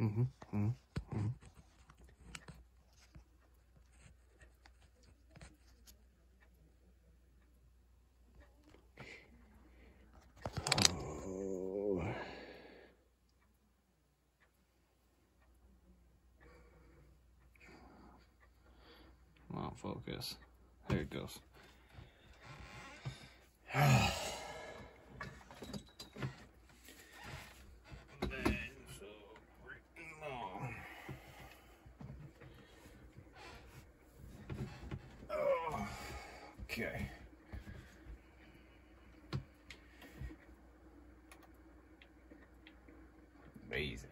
Mm-hmm. Mm-hmm. Oh. On, focus. There it goes. Oh, Okay. Amazing.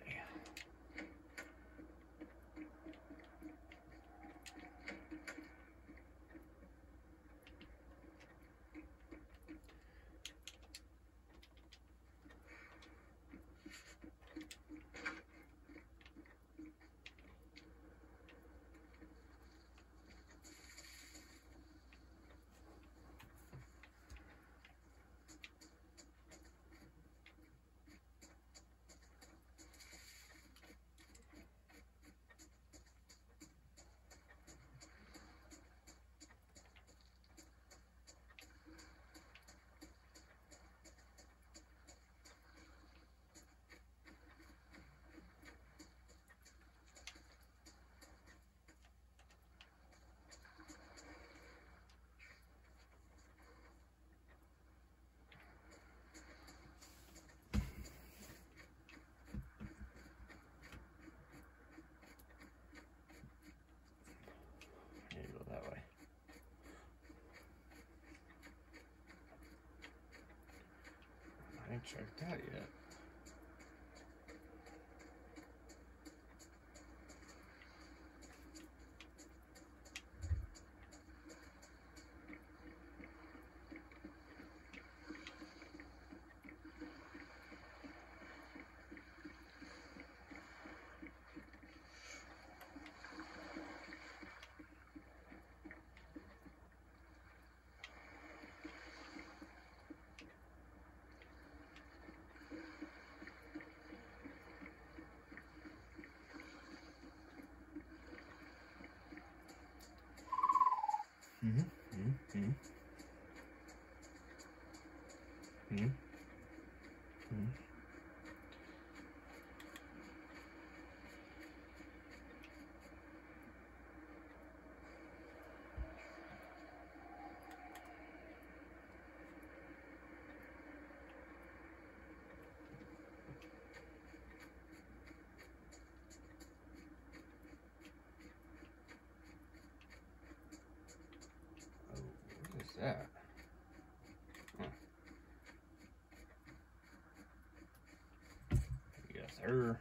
There you go that way. I ain't checked that yet. Mm-hmm. Mm-hmm. Mm-hmm. Mm-hmm. Oh, what is that? Huh. Yes, sir.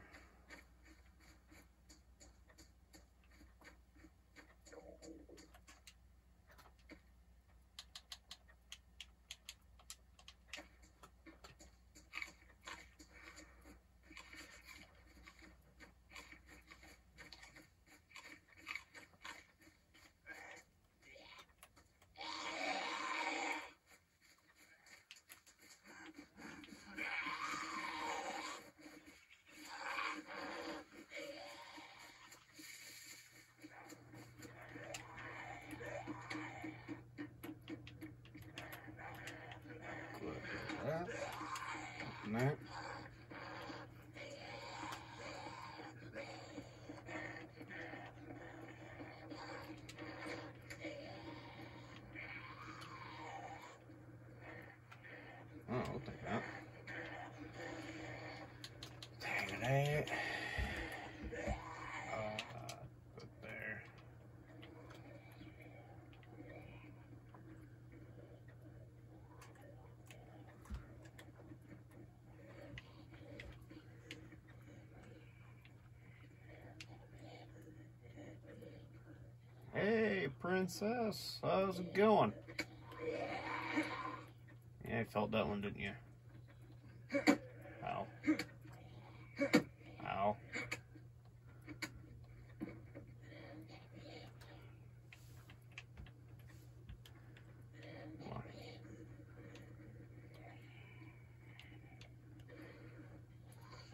That. Open that. Oh, I'll take that. Dang it. Uh, put there. Hey, princess. How's it going? Yeah, you felt that one, didn't you? Ow. Ow.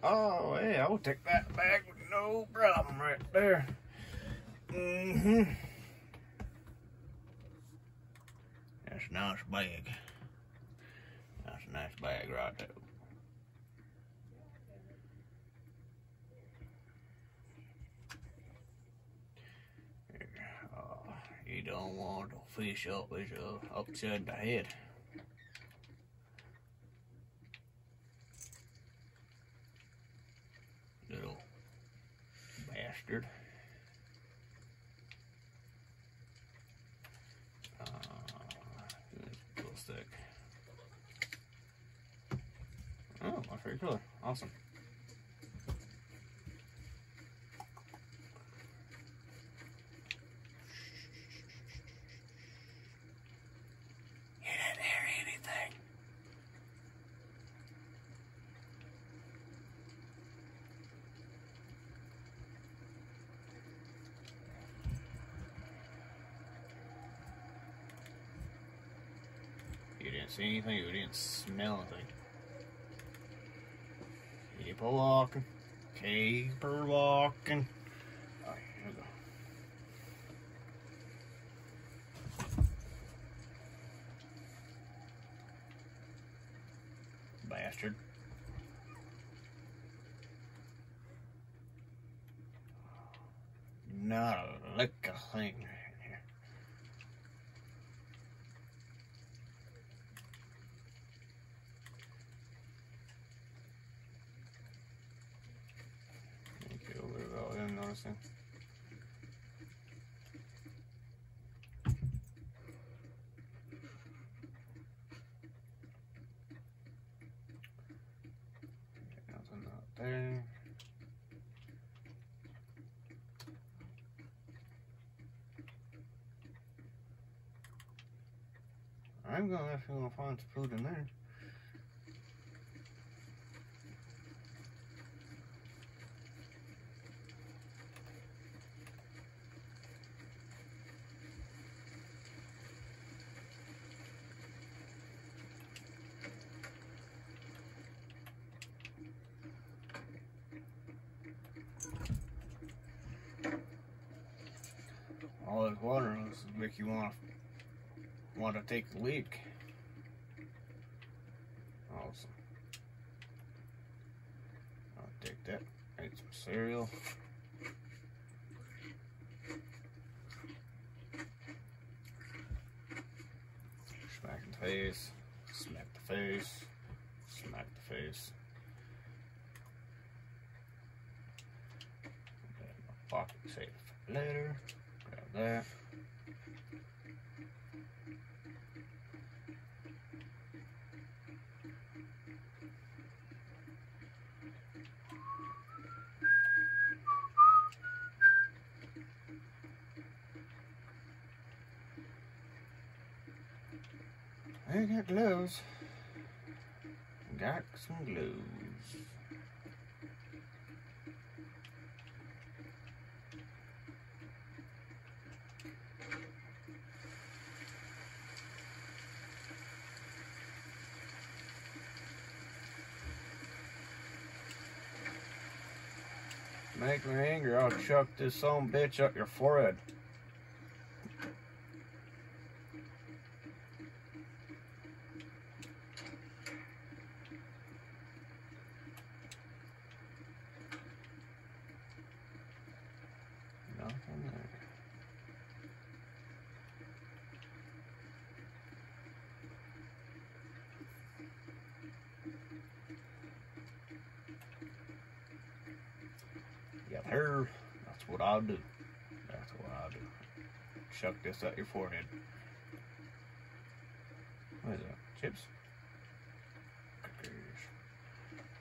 Oh, hey, I'll take that back with no problem right there. Mm-hmm. That's a nice bag. That's a nice bag right there. Uh, you don't want to fish up with uh, upside the head. Little bastard. Uh, little stick. Oh, my favorite color. Awesome. You didn't hear anything. You didn't see anything, you didn't smell anything. Keep a walking. Keep walking. Alright, here we go. Bastard. Not a lick of thing right here. Get over it without him noticing. Nothing out there. I'm gonna if you're gonna find some food in there. All this water is make you want want to take the leak. Awesome. I'll take that. Eat some cereal. Smack the face. Smack the face. Smack the face. In my pocket. Save it later. Grab that. I got gloves. Got some gloves. Make me angry, I'll chuck this some bitch up your forehead. Nothing there. Got her. That's what I'll do. That's what I'll do. Chuck this at your forehead. What is that? Chips? Crackers.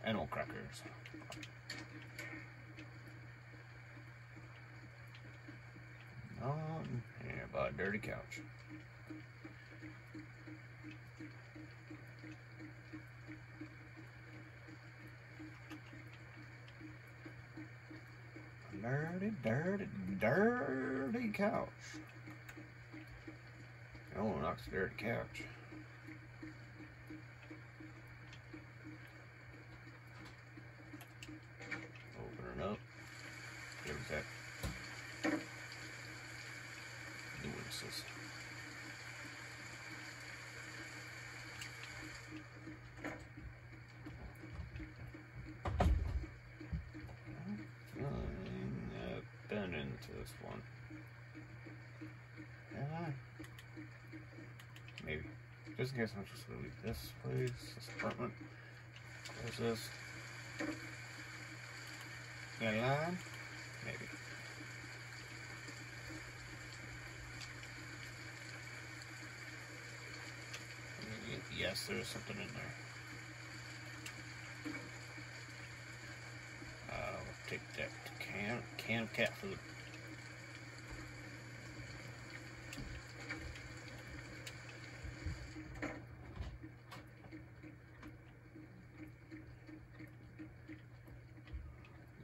Animal crackers. Um, yeah, by a dirty couch. Dirty, dirty, dirty couch. I want to knocks a dirty couch. Open it up. to this one. Am I? Maybe. Case I'm just gonna leave this place, this apartment. Close this. Line? Maybe. Yes, there's something in there. Uh, we'll take that can can of cat food.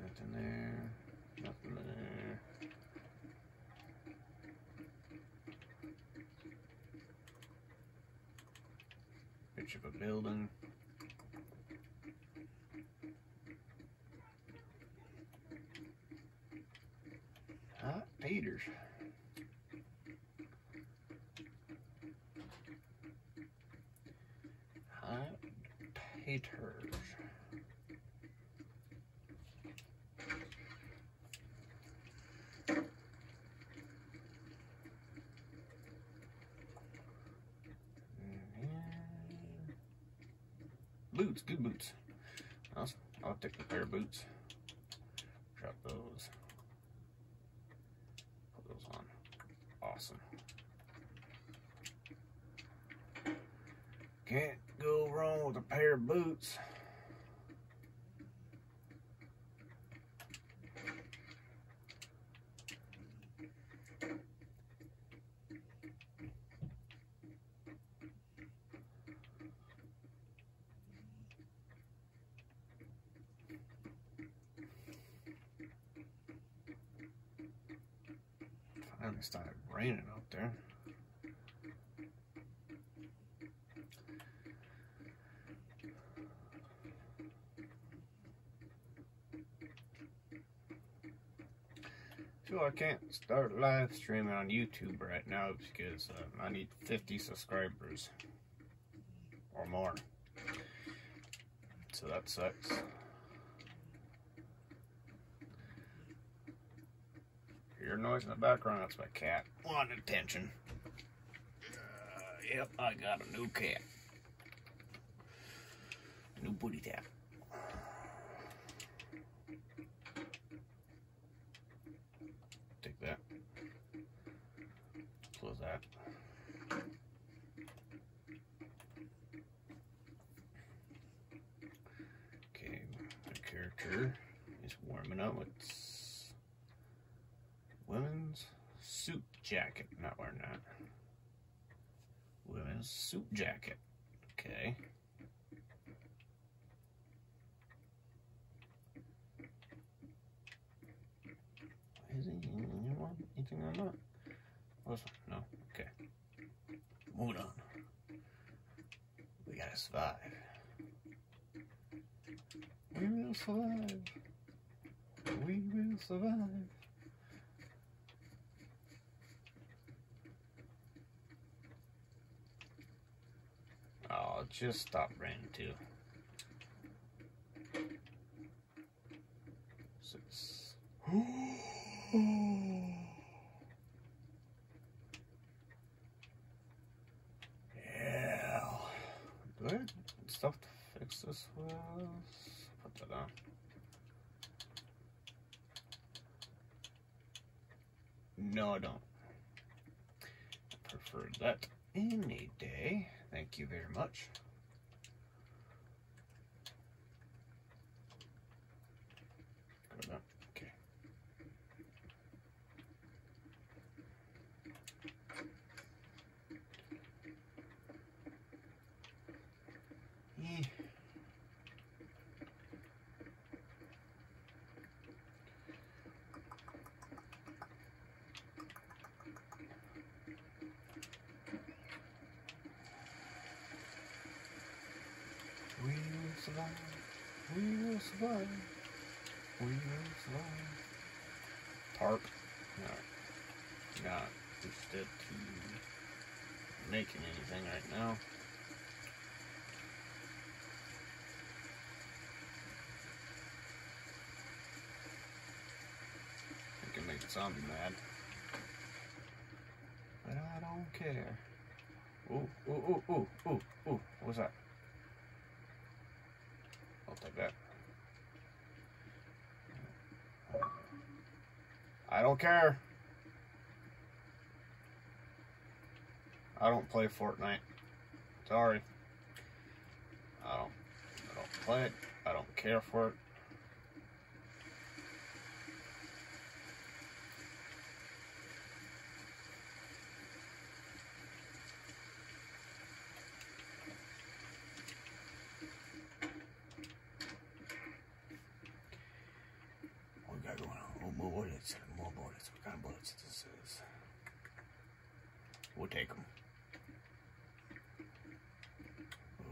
Nothing there. Nothing there. Picture of a building. Hot taters. Hot taters. Boots, good boots. I'll, I'll take a pair of boots. Drop those. Put those on. Awesome. Can't go wrong with a pair of boots. Finally started raining out there. So I can't start live streaming on YouTube right now because uh, I need 50 subscribers or more. So that sucks. Noise in the background? That's my cat. Want attention. Uh, yep, I got a new cat. New booty tap. Take that. Close that. Okay, the character is warming up with s- women's suit jacket. Not wearing that. Women's suit jacket. Okay. Is he anything on? Anything on that? Oh, What's no? Okay. Moving on. We gotta survive. We will survive. We will survive. Oh, just stop raining too. Six. yeah. Do I stuff to fix this with? Put that on. No, I don't. I prefer that any day. Thank you very much. Go to that. Okay. Eh. We will survive. We survive. We will survive. Tarp. No. Not interested to making anything right now. I can make make zombie mad. But I don't care. Ooh, ooh, ooh, ooh, ooh, ooh. What's that? I'll take that. I don't care. I don't play Fortnite. Sorry. I don't I don't play it. I don't care for it. We got going on? Oh. Bullets. What kind of bullets this is? We'll take them. Oh.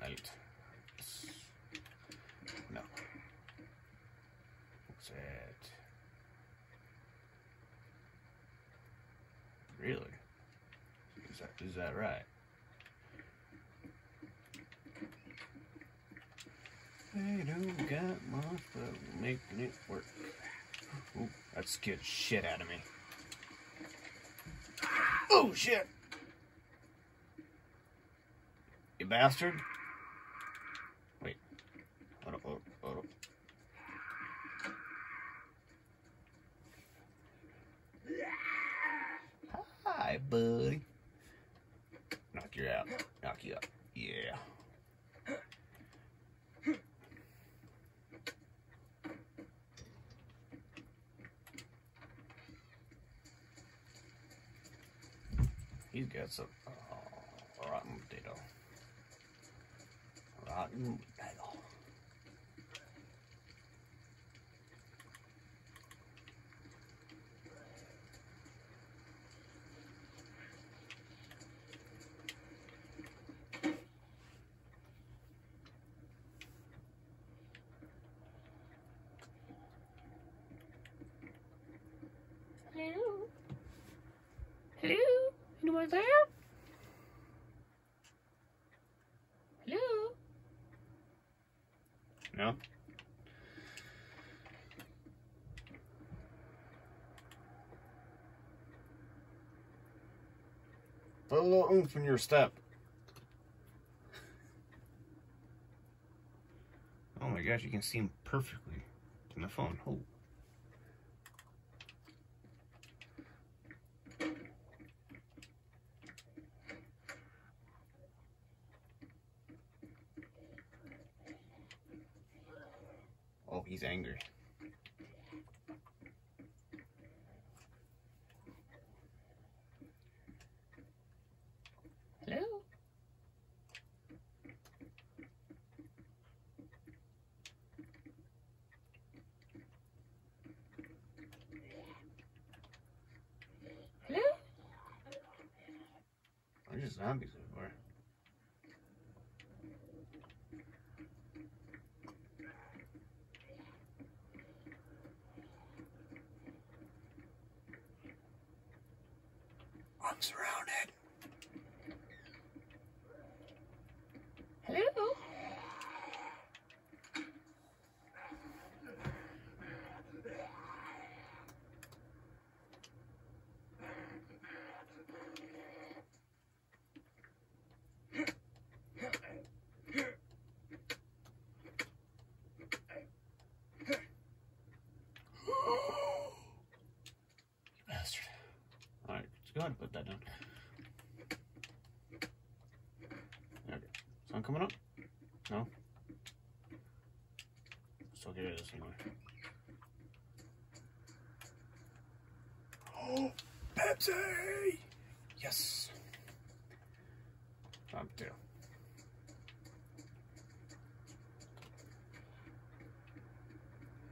Mallet. Yes. No. What's that? Really? Is that is that right? I don't got much, but we're making it work. That scared shit out of me. Oh shit! You bastard! Wait. Hold up, hold up, hold up. Hi, buddy. Knock you out. Knock you up. Yeah. He's got some oh, rotten potato. Rotten potato. Hello? Hello? Anyone there? Hello? No? Put a little oomph in your step. Oh my gosh, you can see him perfectly in the phone. Oh. Oh, he's angry. Hello? Hello? There's just zombies everywhere. I'm surrounded. Hello? You bastard. Alright, let's go ahead and put that down. Okay. Sun coming up? No? Still get rid of this anyway. Oh, Pepsi! Yes! Time two.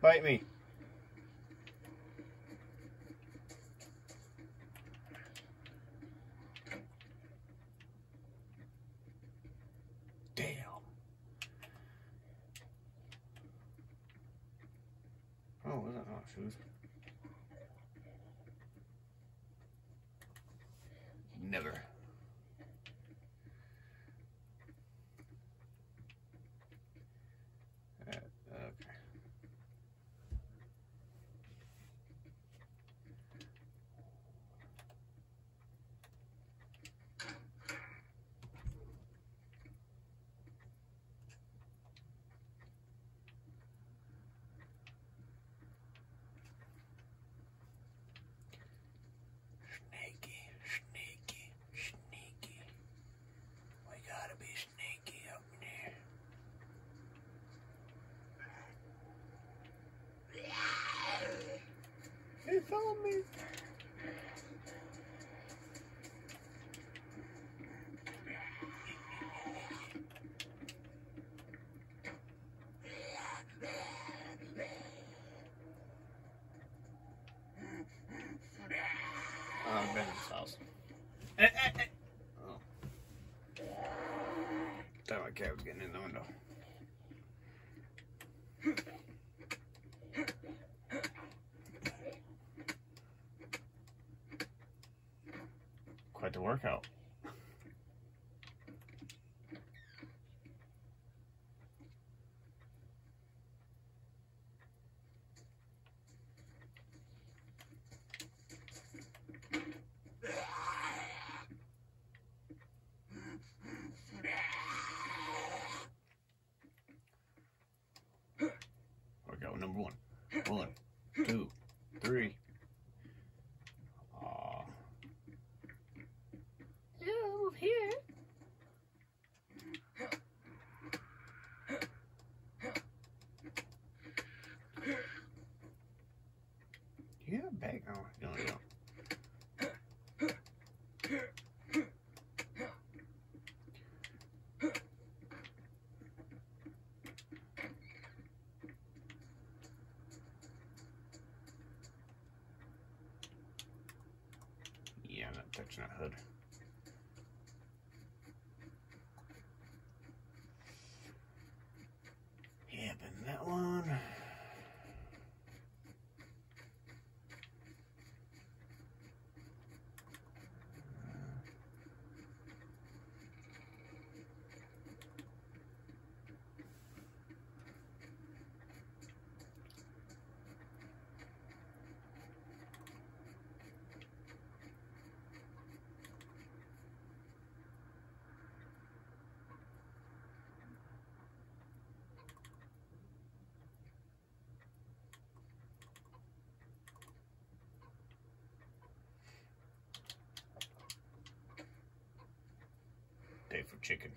Bite me. workout. bag on. No, no. Yeah, I'm not touching that hood. for chicken.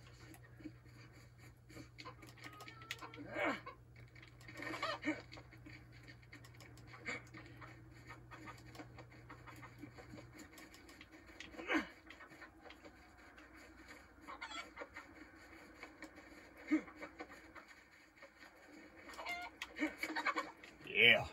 Yeah.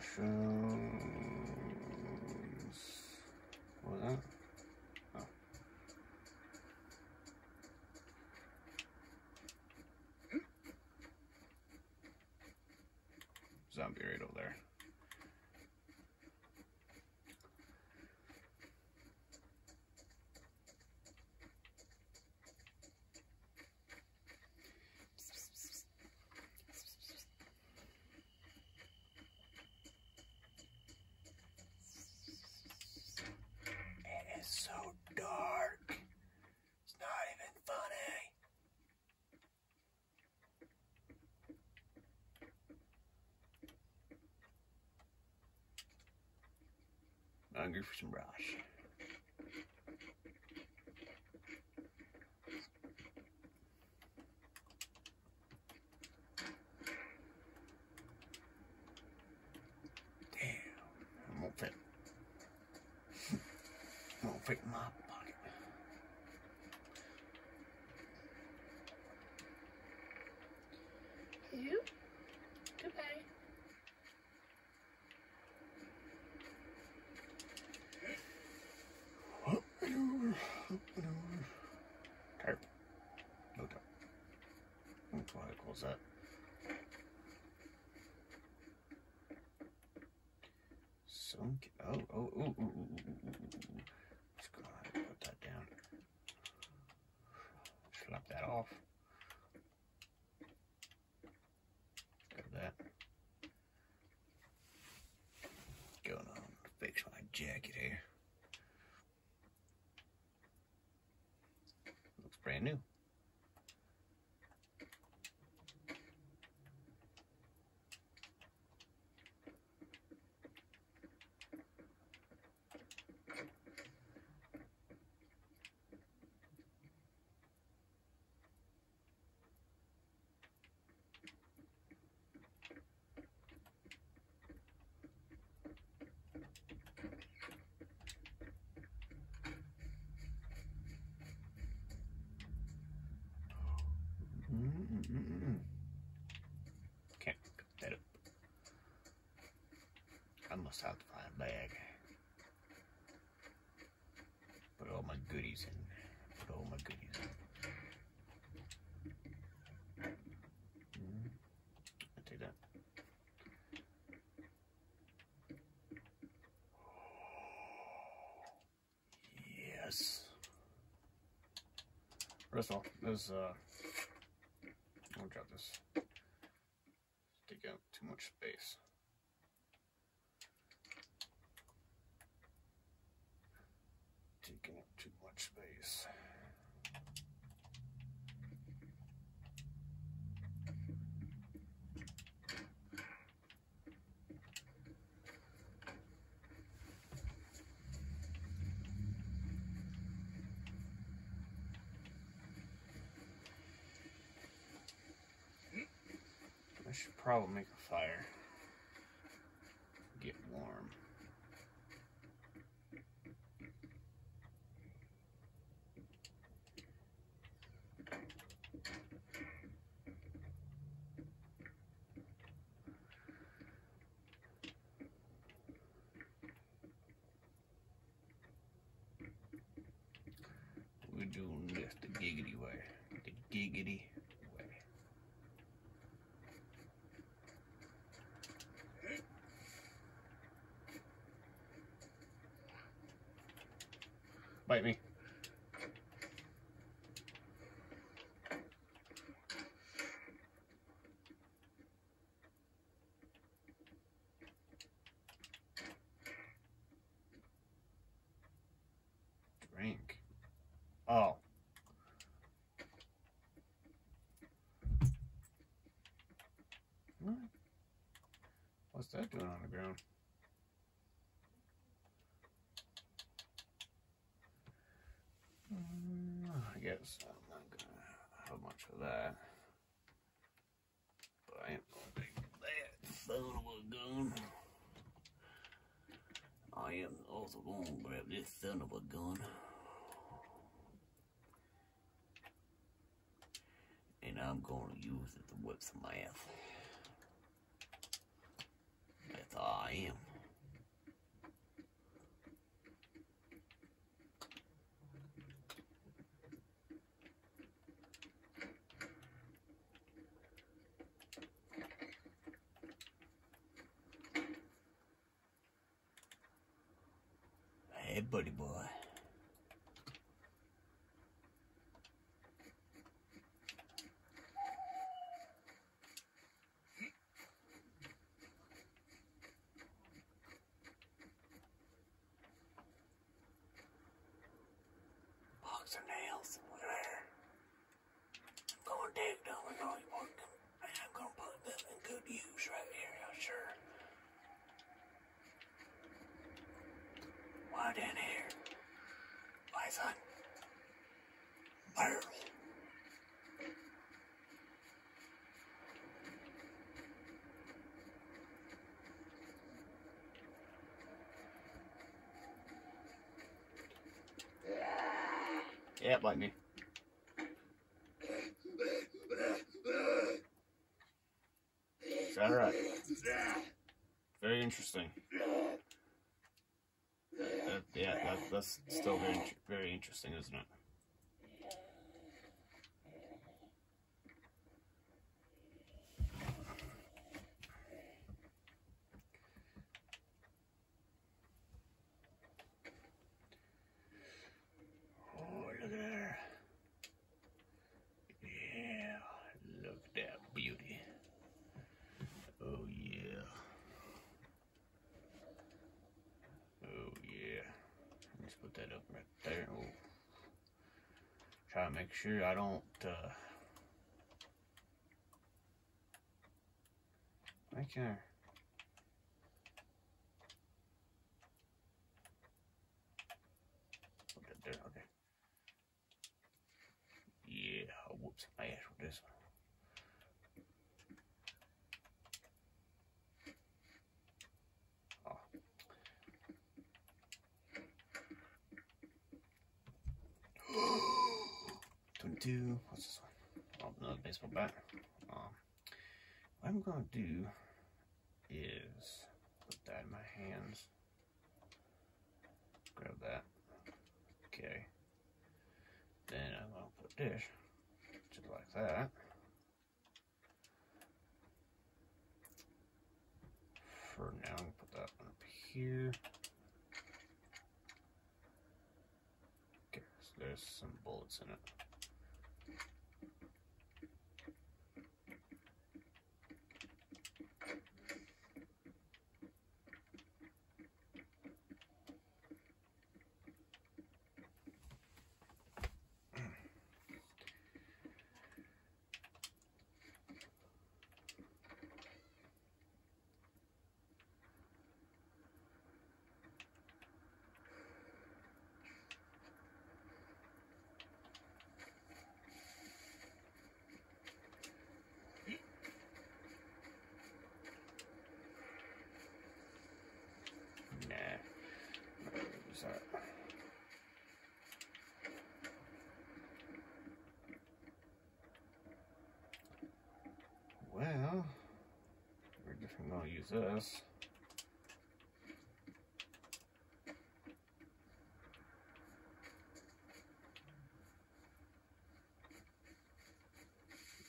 生 hungry for some brush. Okay. Oh, oh, oh, oh, oh, oh. Let's go ahead and put that down. Slap that off. Go that. Going on, fix my jacket here. Yes. First of all, there's uh I'll drop this. Take out too much space. Taking up too much space. I should probably make a fire. Get warm. We're doing this the giggity way. The giggity way. Bite me. Drink. Oh. What? What's that doing on the ground? Guess I'm not gonna have much of that. But I am gonna take that son of a gun. I am also gonna grab this son of a gun. And I'm gonna use it to whip some ass. That's all I am. Hey, buddy boy. Boxer nails. There. I'm to dig them and them. And I'm to put them in good use right here, I'm sure. Why down here? Why, son? Barrel. Yeah, bite me. Is that right? Very interesting. Yeah, that, that's still very, very interesting, isn't it? Oh, look at there. Yeah, look at that beauty. Oh, yeah. Oh yeah. Let's put that up right there. Oh. Try to make sure I don't uh make her put that there, okay. Yeah, I'll whoop some ass with this one. Oh. 22. What's this one? oh, another baseball bat. Um, what I'm going to do is put that in my hands. Grab that. Okay. Then I'm going to put this just like that. For now, I'm going to put that one up here. Okay, so there's some bullets in it. Nah. I'm not gonna use that. Well, we're definitely gonna use this.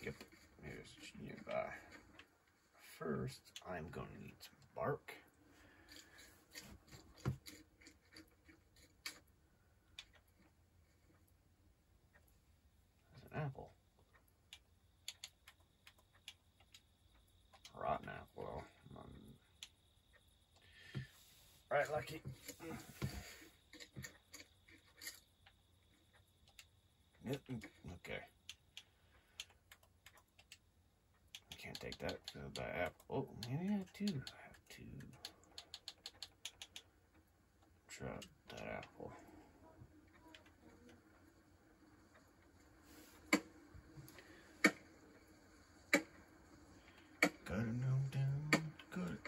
Yep, here's nearby. First, I'm gonna need some bark. An apple. Rotten apple. Um, right, Lucky. Okay. I can't take that because of that apple. Oh, maybe I do have to drop that apple. Gotta know down, got it.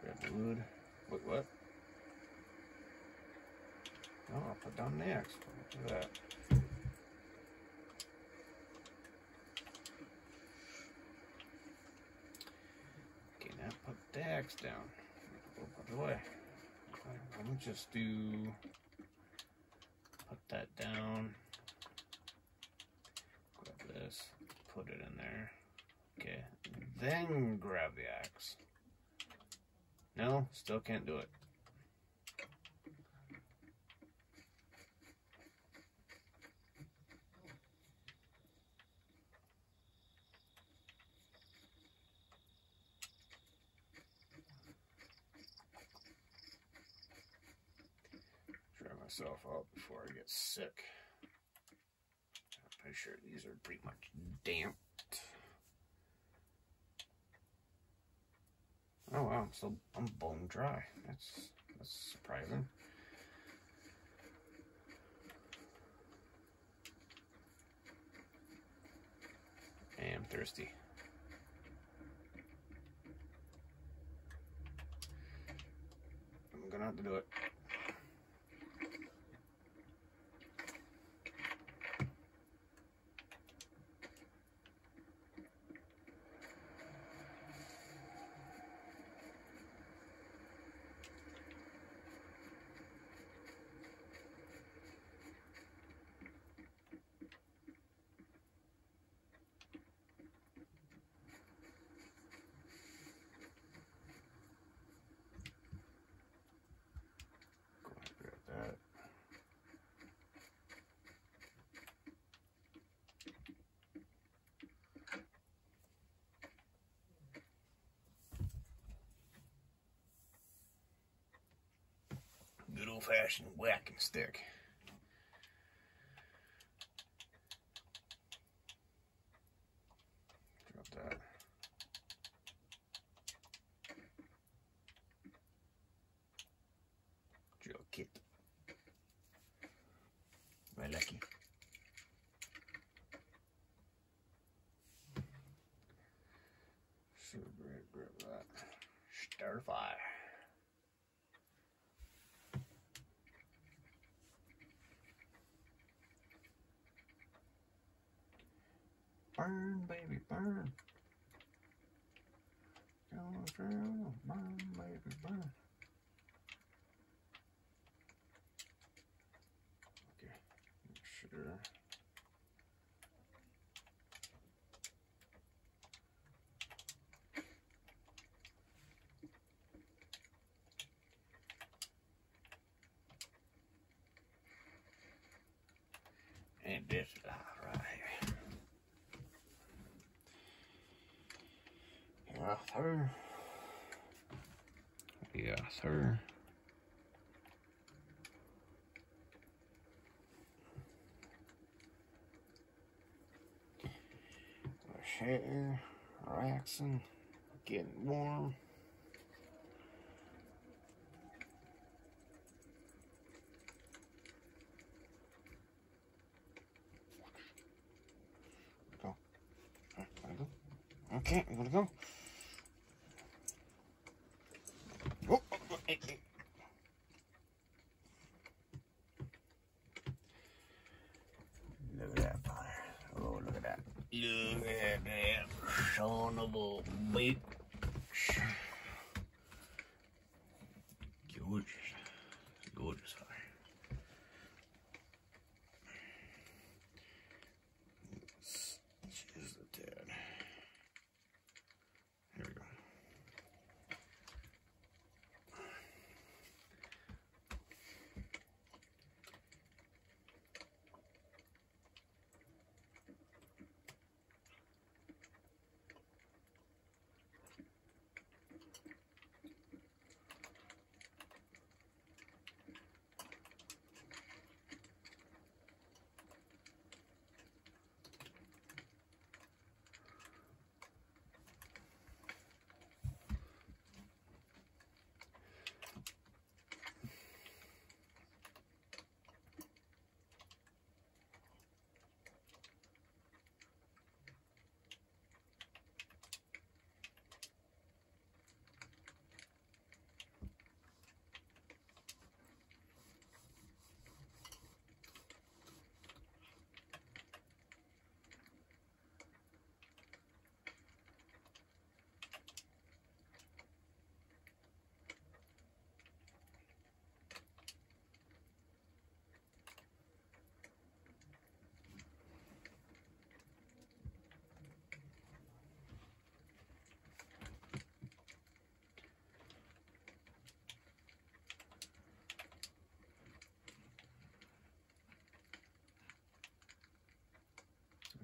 Grab the wood. Wait, what? Oh, The. Look at that. Okay, now put the axe down. Put it away. I'm gonna just do put that down. Grab this, put it in there. Okay, then grab the axe. No, still can't do it. Dry myself out before I get sick. I'm pretty sure these are pretty much damp. Oh wow, I'm still I'm bone dry. That's that's surprising. I am thirsty. I'm gonna have to do it. Go ahead and grab that. Good old fashioned whacking stick. Drop that. Drill kit. My lucky. Sure, grab, grab that. Start a fire. burn, baby, burn. Gonna drown, burn, baby, burn. Okay, make sure. And this is right here. Yeah, sir. Yeah, sir. Relaxing, getting warm. Go. Alright, gotta go. Okay, I'm gonna go. Oh, oh, oh, eh, eh. Look at that fire. Oh, look at that. Look at that son of a bitch. Gorgeous. Gorgeous fire. Just a tad. Here we go.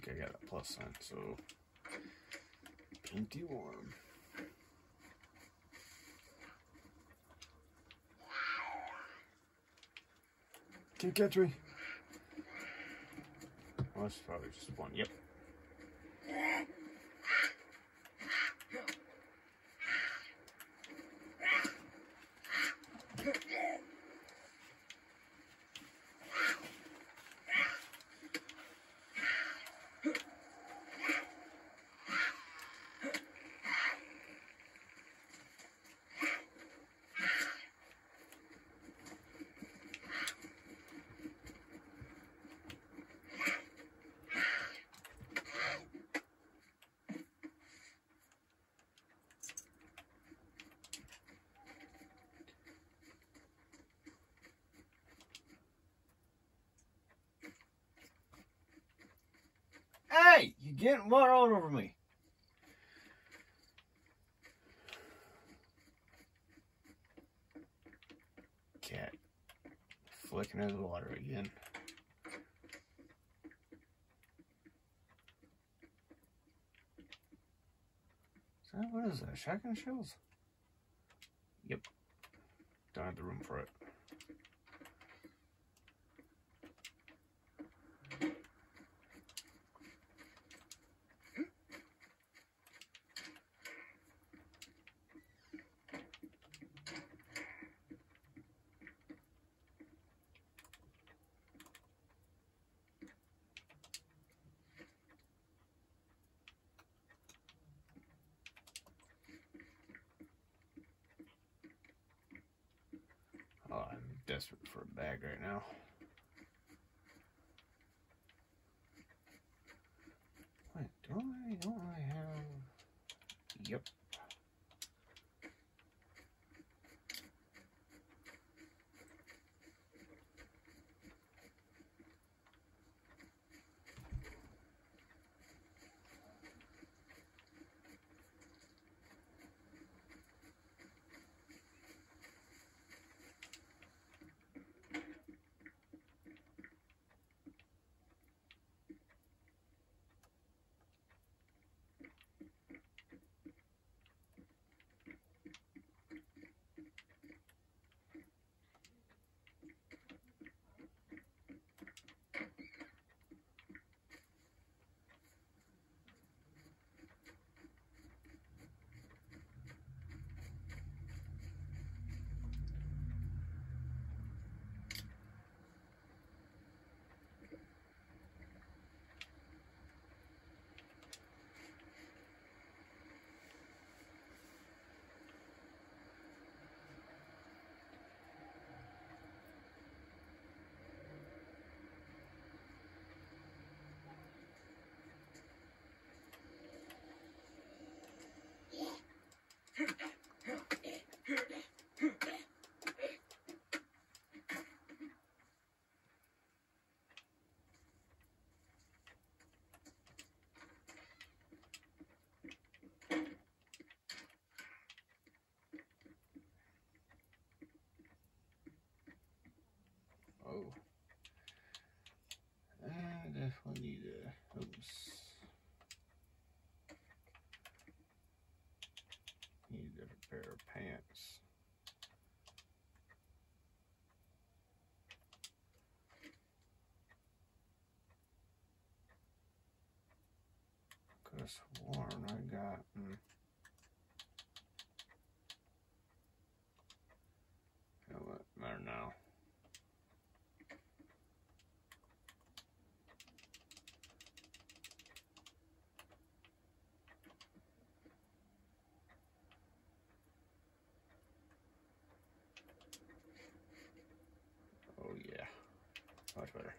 I got a plus sign, so plenty warm. Can you catch me? Well, that's probably just one. Yep. Hey, you getting what all over me? Cat flicking his water again. Is that, what is that? Shotgun shells? Yep. Don't have the room for it. Oh. I definitely need a. Oops. Need a different pair of pants. Could have sworn I got. Mm. You know what? Matter now. Oh yeah, much better.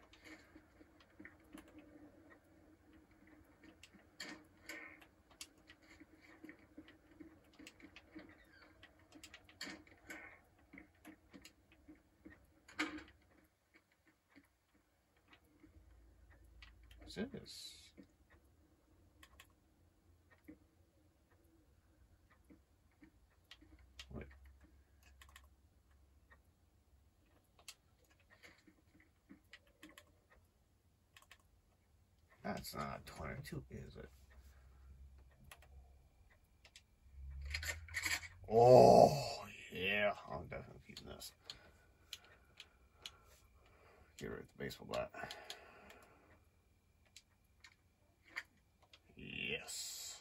What's this? That's not 22, is it? Oh, yeah. I'm definitely keeping this. Get rid of the baseball bat. Yes.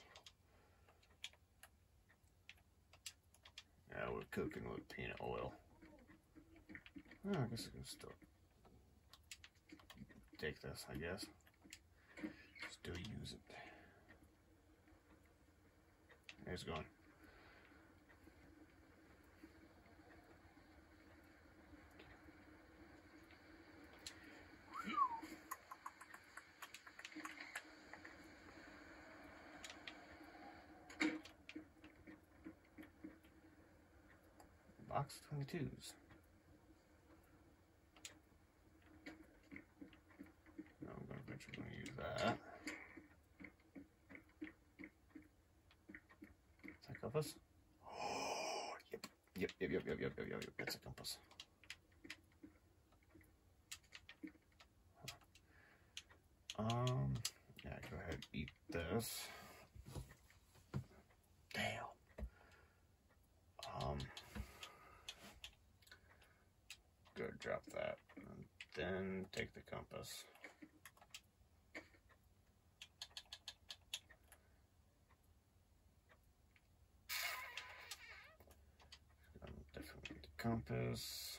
Yeah, we're cooking with peanut oil. Oh, I guess I can still take this, I guess. Still use it. There's going. Box 22s. No, I'm gonna eventually gonna use that. Compass? Oh, yep, yep, yep, yep, yep, yep, yep, yep, yep. That's a compass. was. Different compass.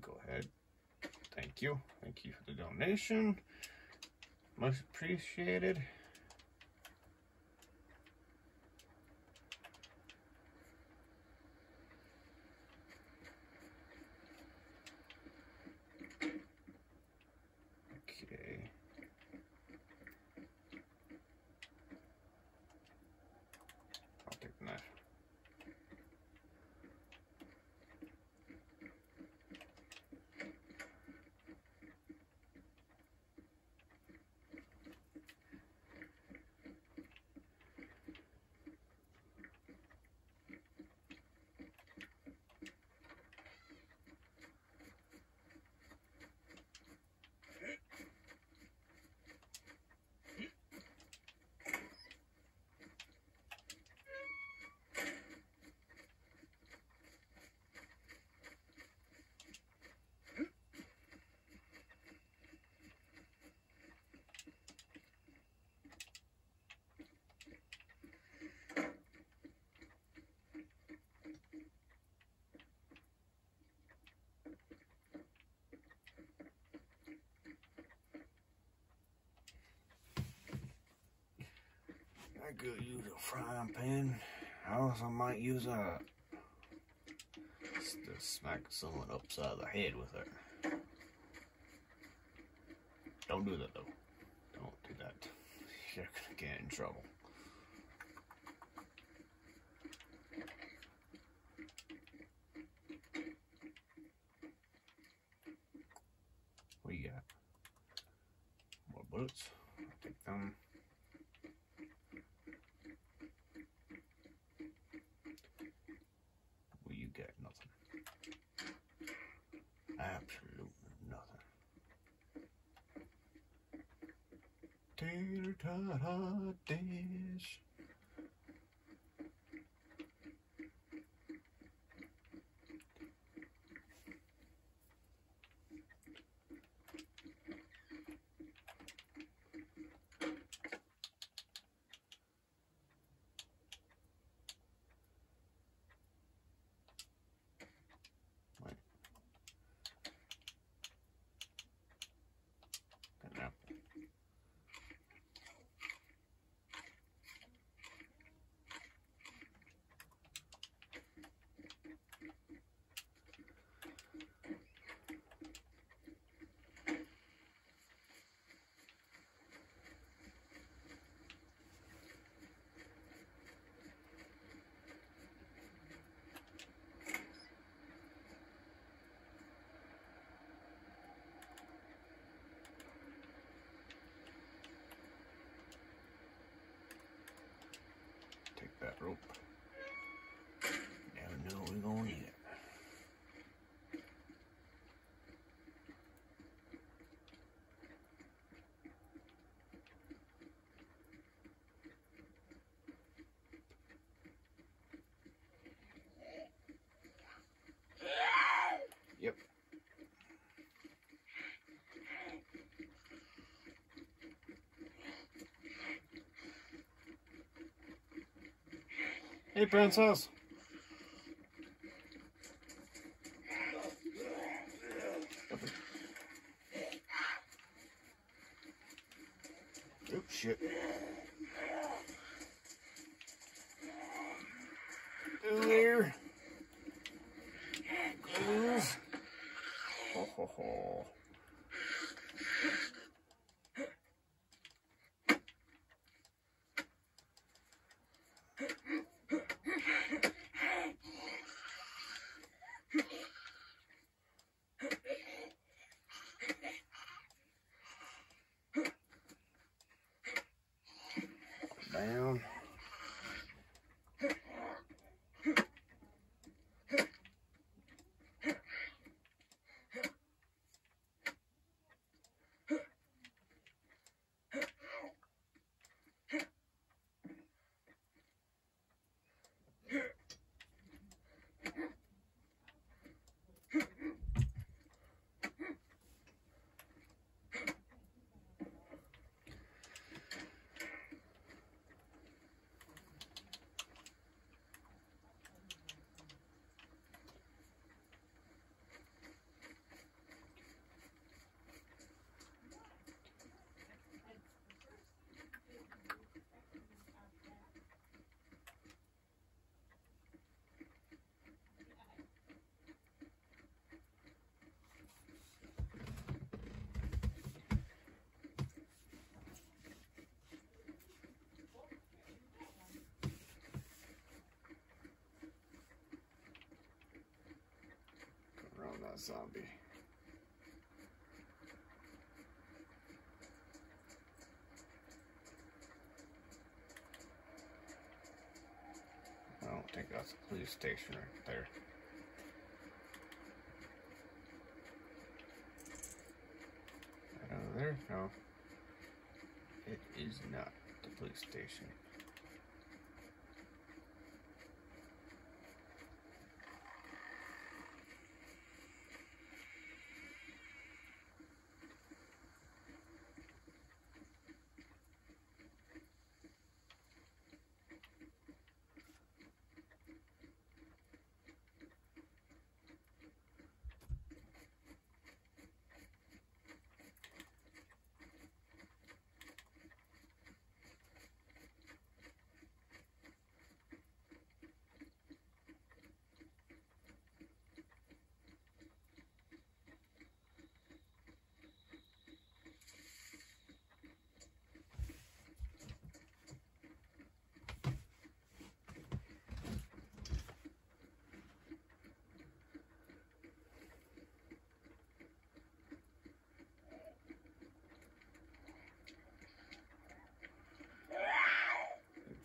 Go ahead. Thank you. Thank you for the donation. Much appreciated. Okay. I'll take the knife. I could use a frying pan. I also might use a to smack someone upside the head with it. Don't do that though. Don't do that. You're gonna get in trouble. What you got? More bullets? I'll take them. Well, you get nothing. Absolutely nothing. Tater tot hot dish. Wait. Got an apple. Take that rope. Never know what we're gonna need it. Yep. Hey, princess. On that zombie. I don't think that's a police station right there. Right over there? No. It is not the police station.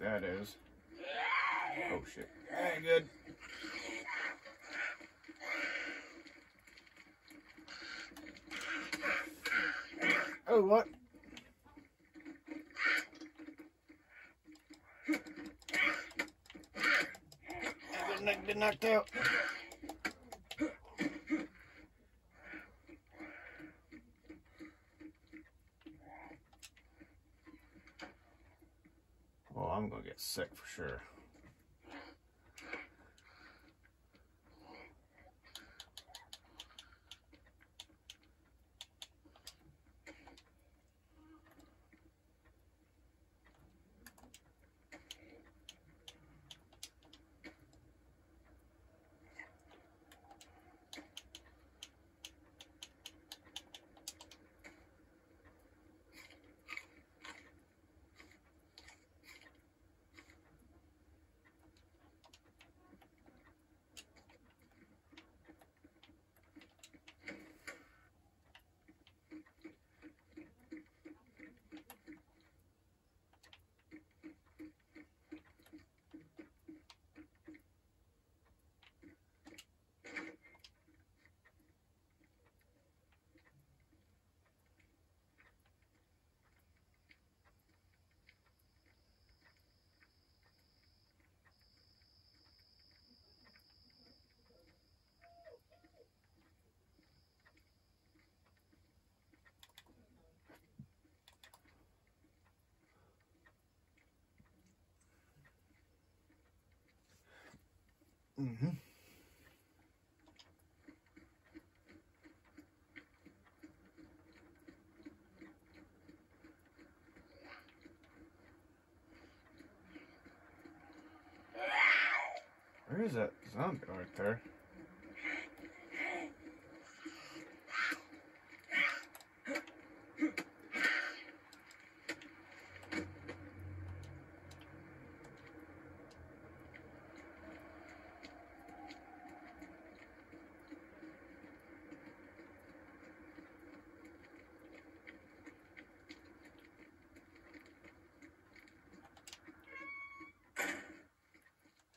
That is. Oh shit. Ain't good. Oh, what? I got knocked out. Well, I'm gonna get sick for sure. Mm-hmm. Where is that zombie right there?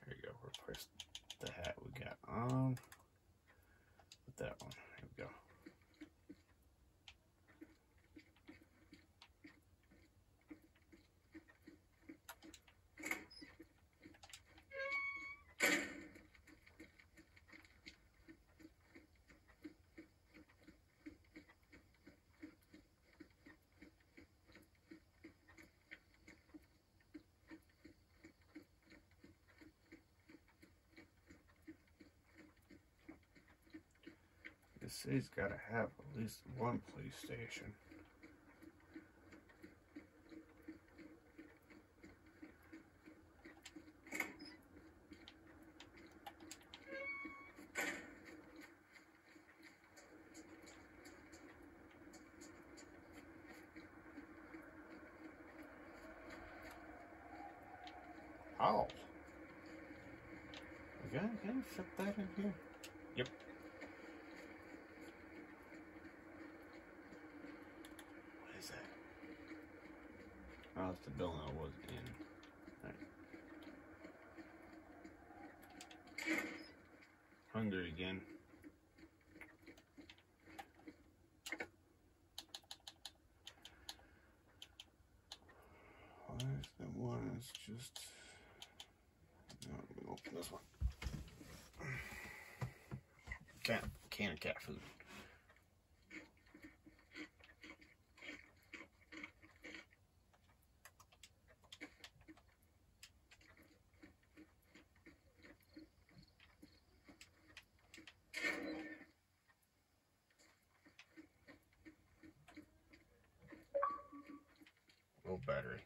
There you go. Replace the hat we got on with that one. Here we go. The city's got to have at least one police station. Oh. Again, can you fit that in here? Yep. Oh, it's the building I was in. Alright. Hungry again. The one that's just. No, me open this one. Cat, can of cat food. Low battery.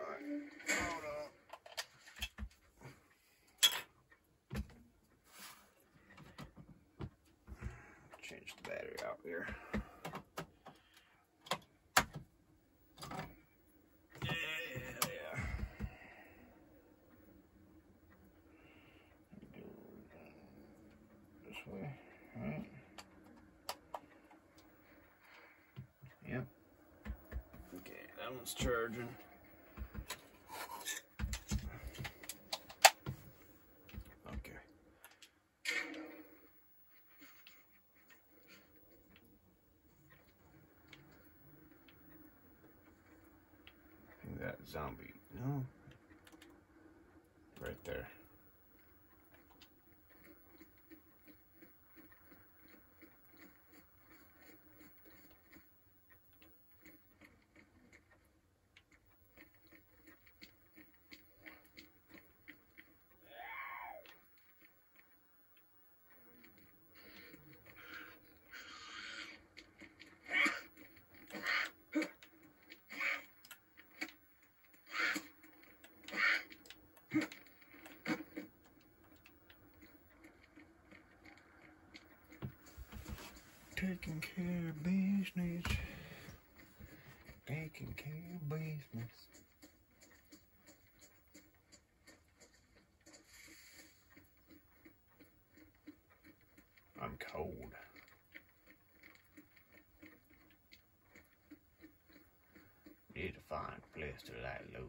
Alright, hold on. Change the battery out here. Yeah, yeah. This way, right? Yep. Okay, that one's charging. Okay. I think that zombie. No. Right there. Taking care of business. Taking care of business. I'm cold. Need to find a place to lie low.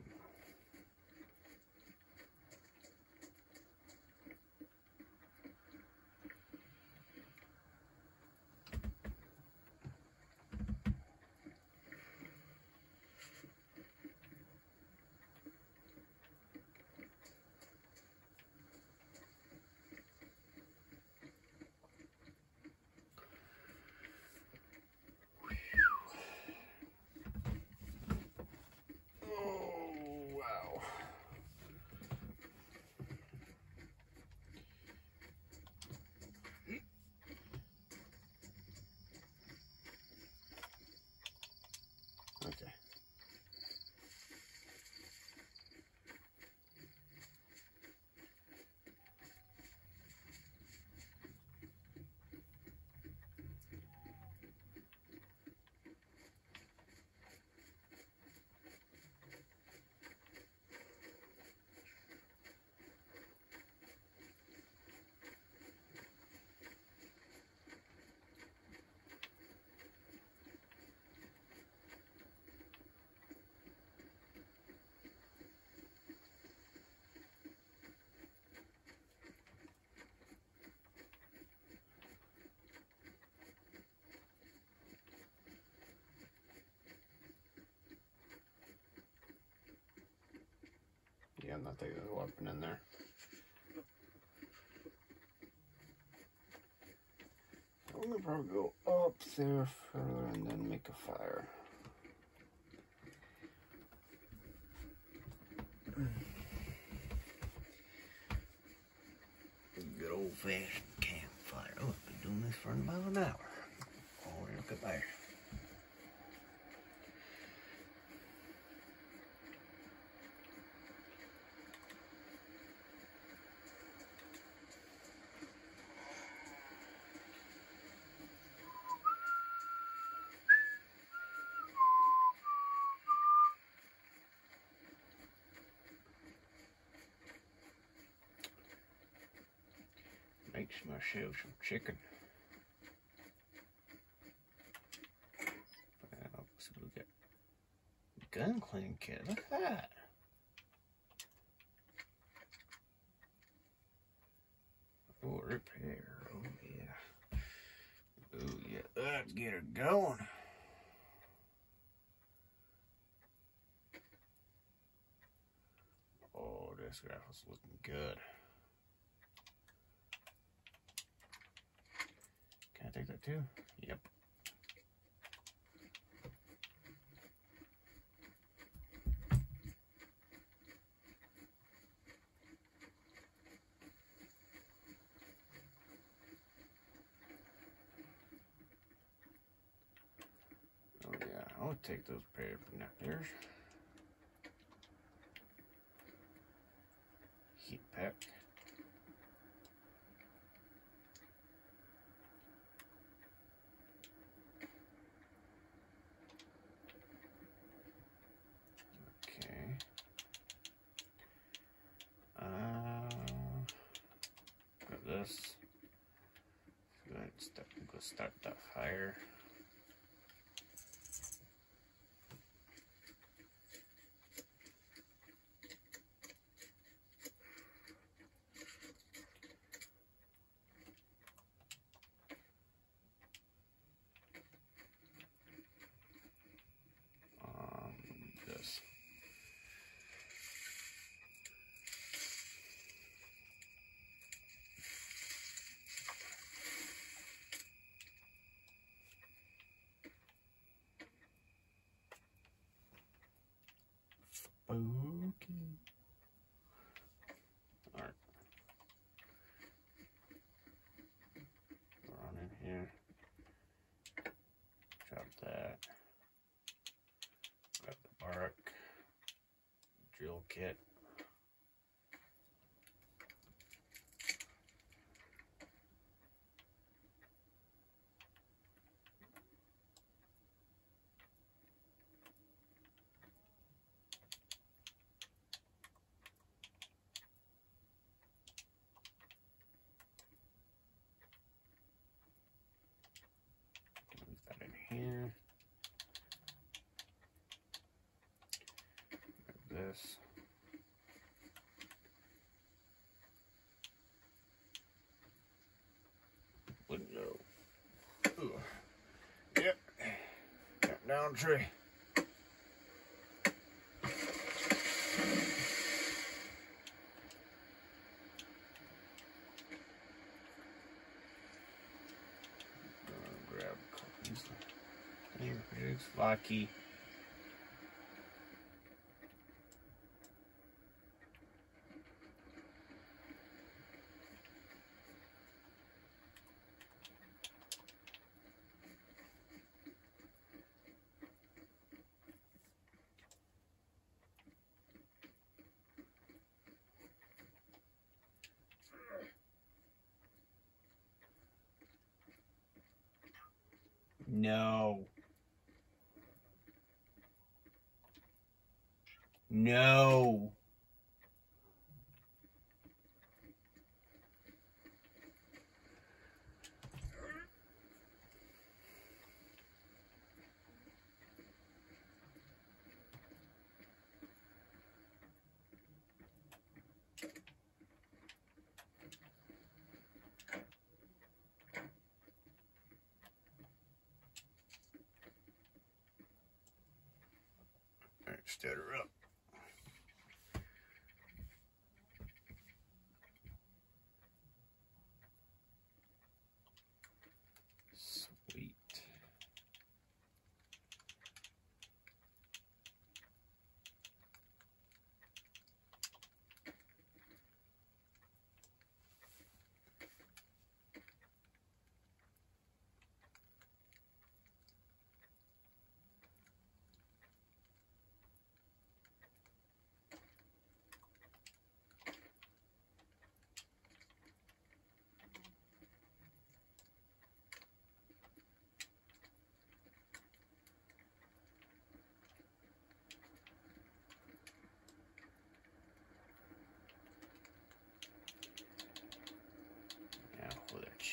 Oh, wow. Okay. In there. I'm gonna probably go up there further and then make a fire. Good old fashioned campfire. Oh, I've been doing this for about an hour. Oh, look at there. Makes myself some chicken. Uh, so we got gun cleaning kit. Look at that. Oh, repair. Oh, yeah. Oh, yeah. Let's get her going. Oh, this grapple's looking good. Can I take that too? Yep. Oh yeah, I'll take those pair of binoculars. Heat pack. Okay. Uh, got this. Go ahead and start, go start that fire. Um, this. Spooky. Alright. Run in here. Drop that. The bark. Drill kit. Move here. This. Window. Yep. Down tree. Uh, grab a couple of these. Here, Lucky. No. No. Her up.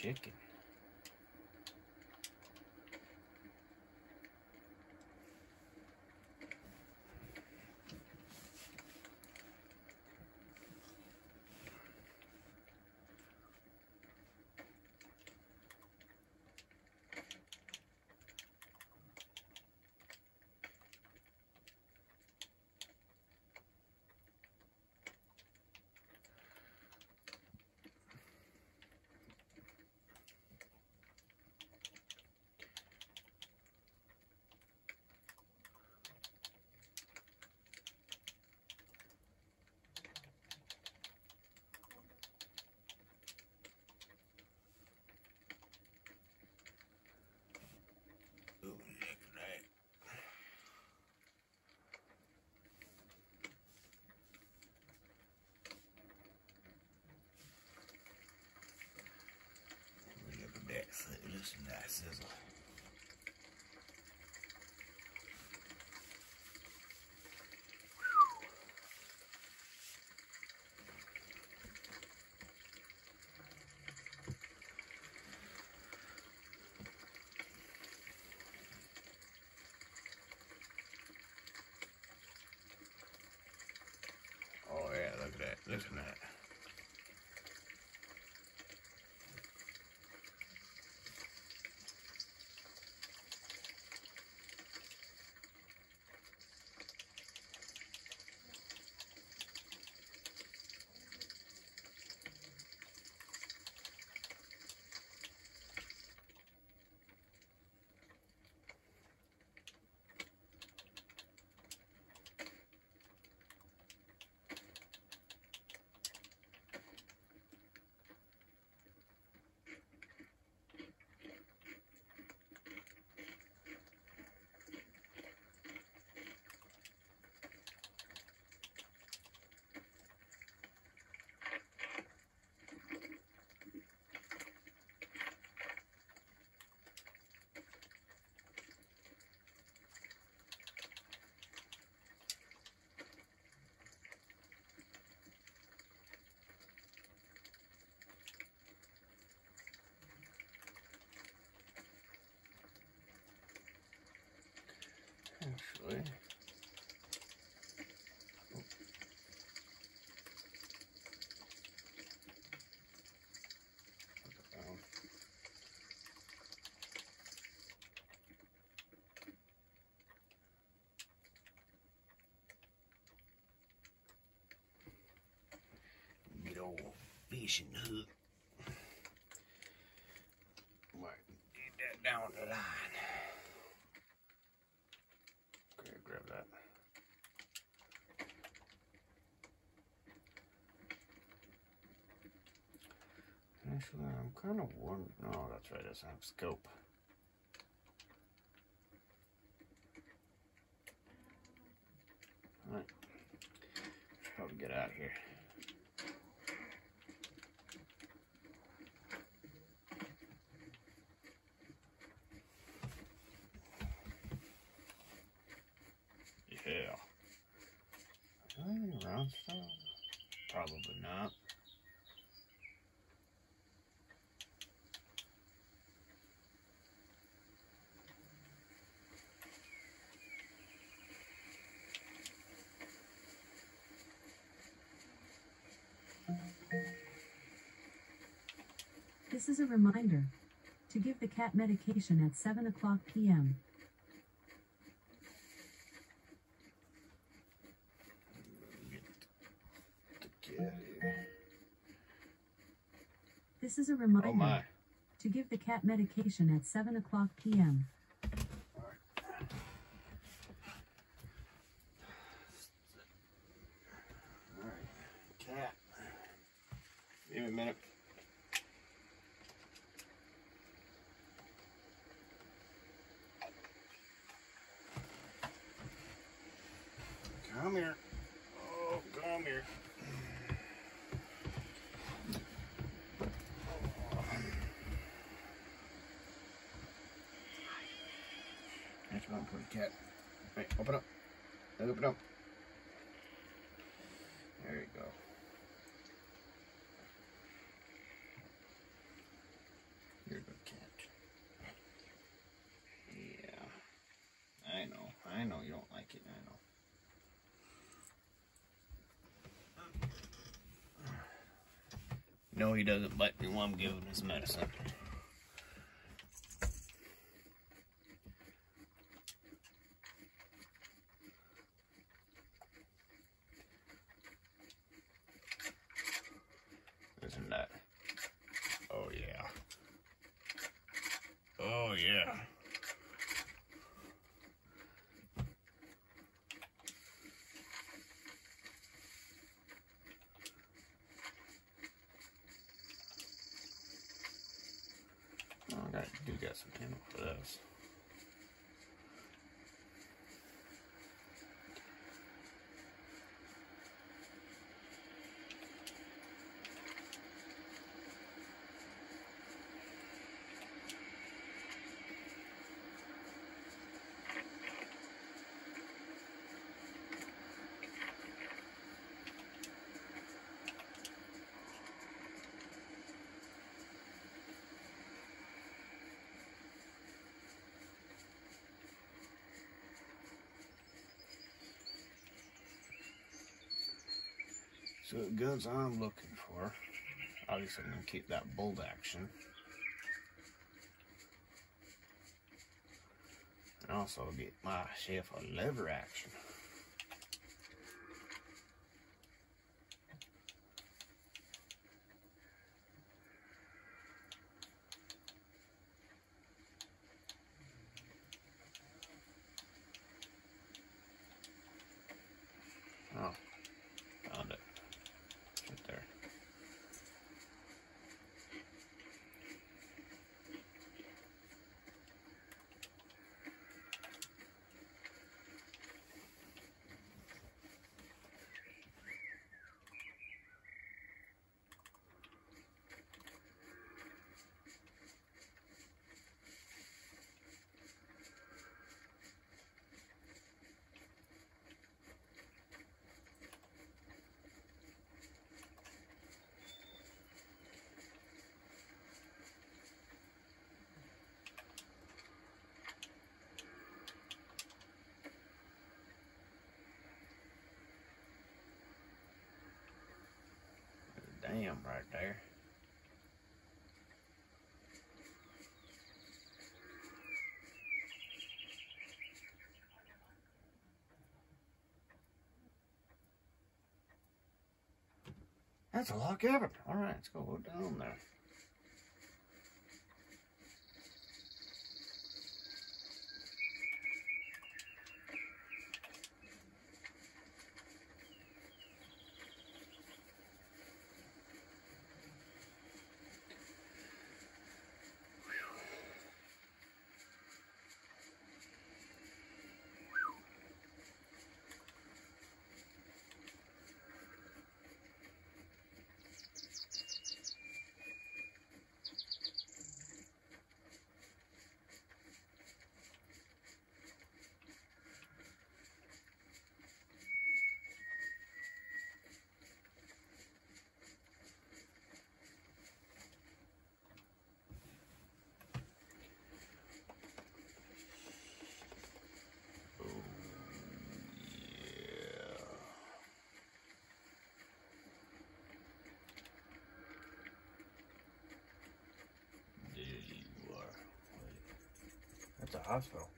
chicken. sizzle. Oh yeah, look at that. Look at that. Actually. Good old fishing hook. Right, get that down the line. Okay, grab that. Actually, I'm kind of wondering. Oh, that's right. Doesn't have scope. Alright. Should probably get out of here. Yeah. Are there any around stuff? Probably not. Is a reminder to give the cat medication at 7 o'clock p.m. Get the cat here. This is a reminder Oh to give the cat medication at 7 o'clock p.m. Alright. Cat. Give me a minute. Come here. Oh, come here. That's one for the cat. Right, open up. Open up. There you go. You're a good cat. Yeah. I know. You don't like it. I know. No, he doesn't bite me while I'm giving his medicine. So the guns I'm looking for, obviously I'm gonna keep that bolt action. And also get my myself a lever action. Oh, found it. It's right there. Right there. That's a log cabin. All right, let's go down there. Hospital.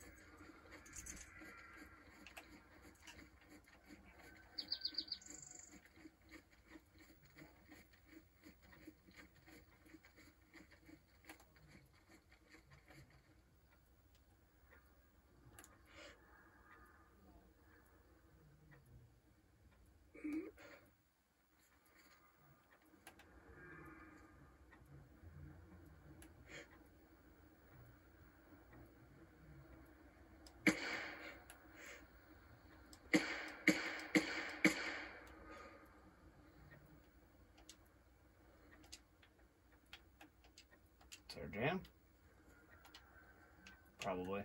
Jam? Probably.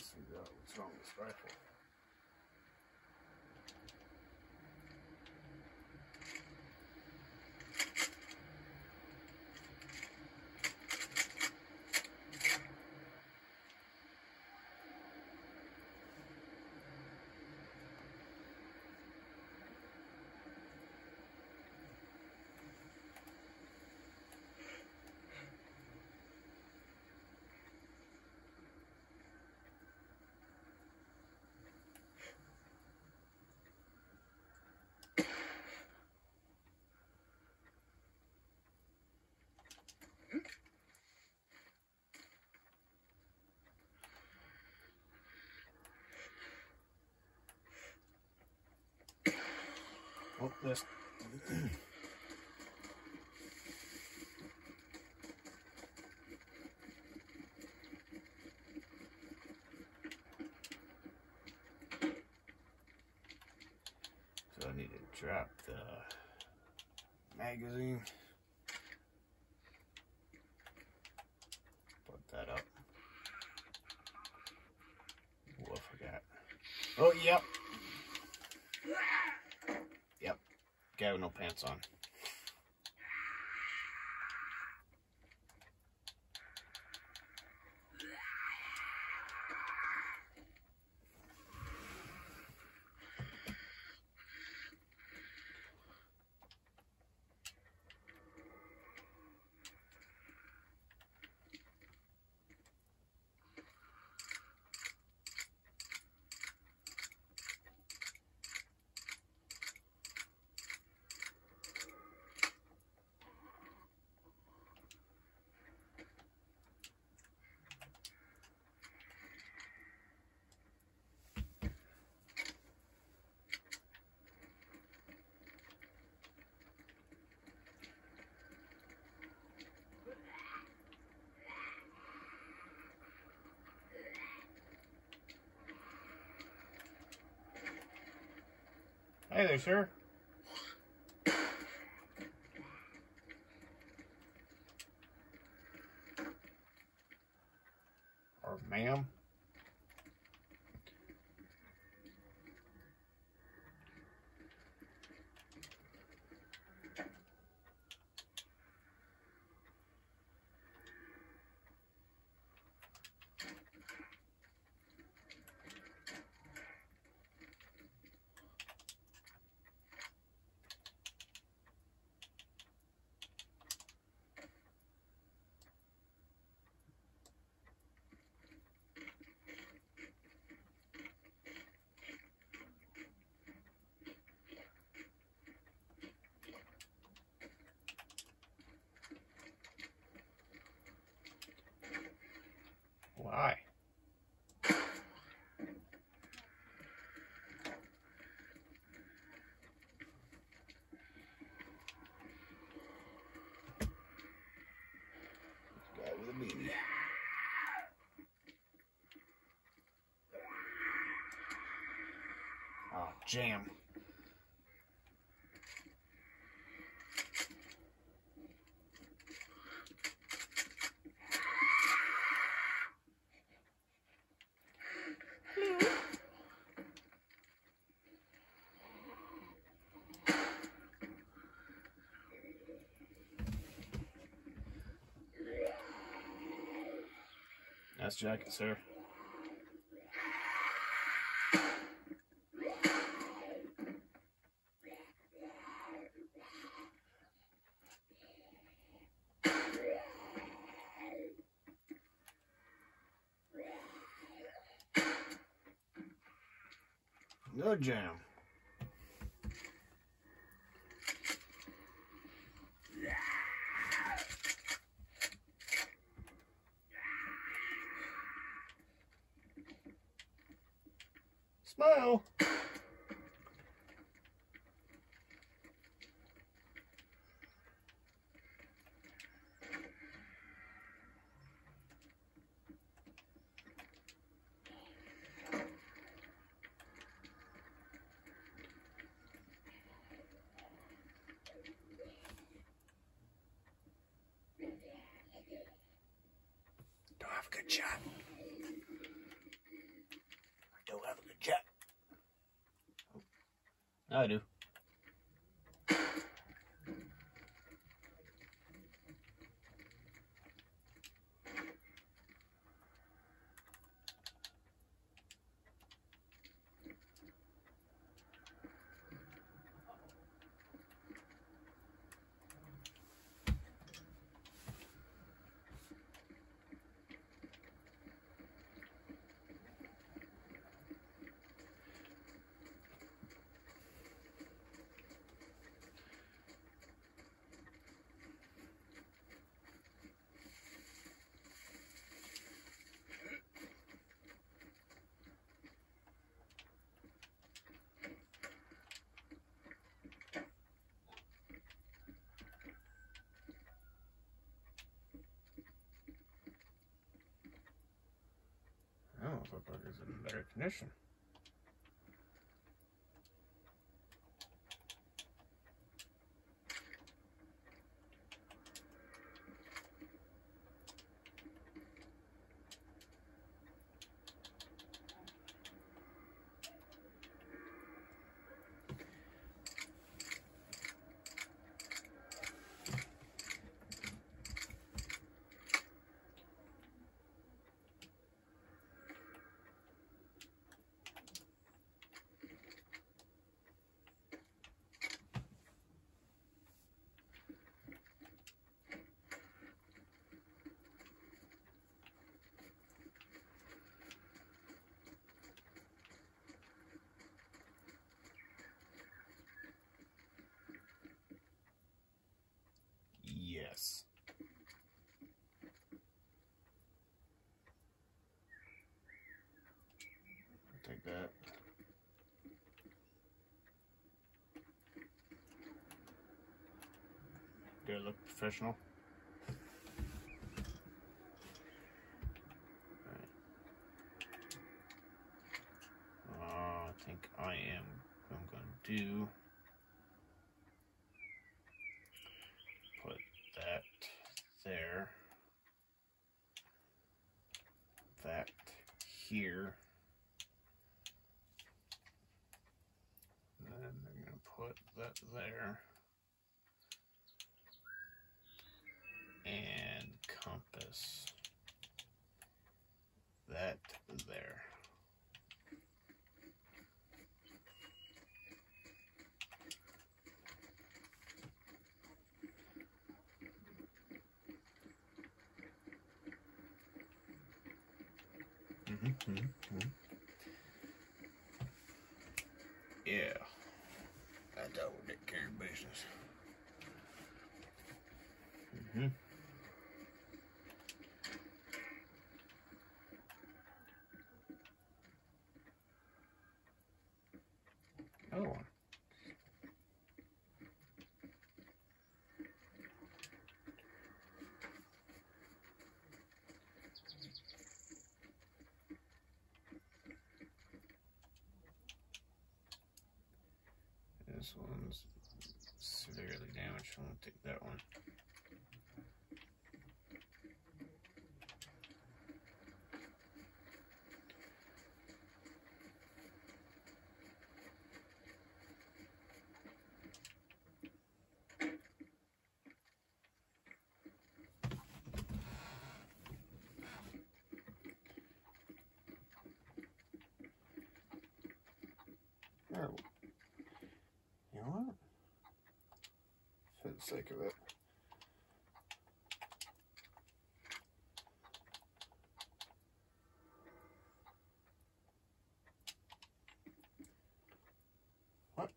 Let's see that. Oh, this. so I need to drop the magazine. Pants on. Hey there, sir. Or ma'am. Why? A beanie. Oh, ah, jam. Nice jacket, sir. No jam. Smile. Don't have a I don't have a good shot. I do. Like it's in better condition. Yes. Take that. Do it look professional? Alright. Uh, I think I am. I'm going to do. Put that there. That here. And then I'm going to put that there. And compass that there. Mhm, mhm, mhm. Yeah, I care business. Mm-hmm. Another one. This one's severely damaged. I'm gonna take that one. Oh. You know what? For the sake of it. What?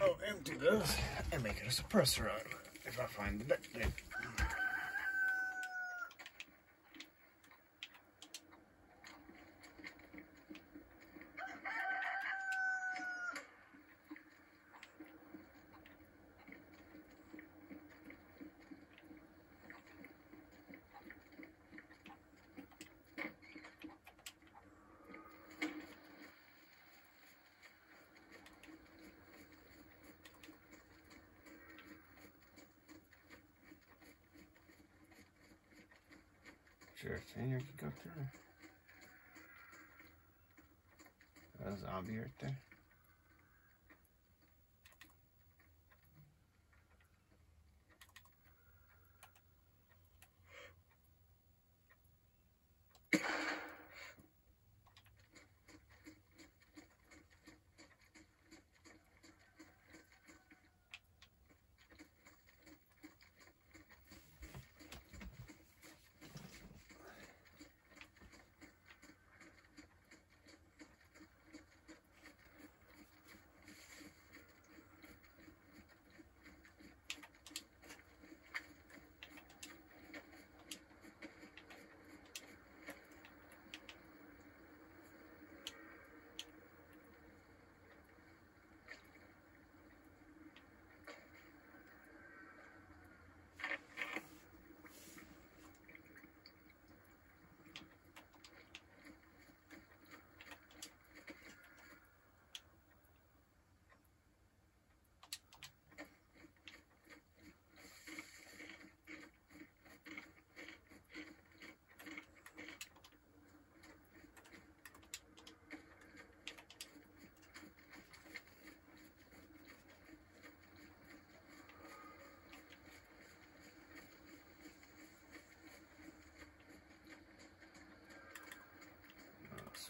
I'll empty this and make it a suppressor if I find the tape. Sure thing, I could go through. That zombie right there.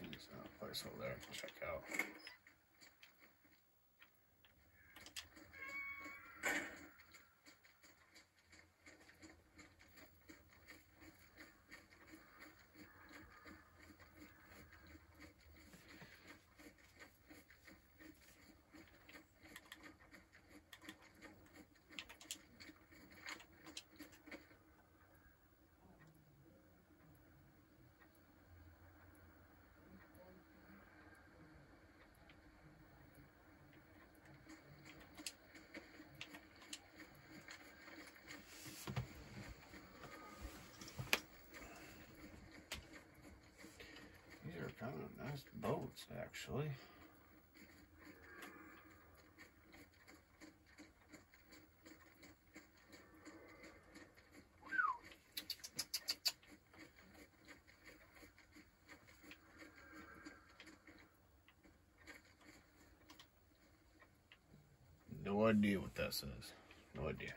There's uh, place over there can check out. Kind of nice boats, actually. No idea what that says. No idea.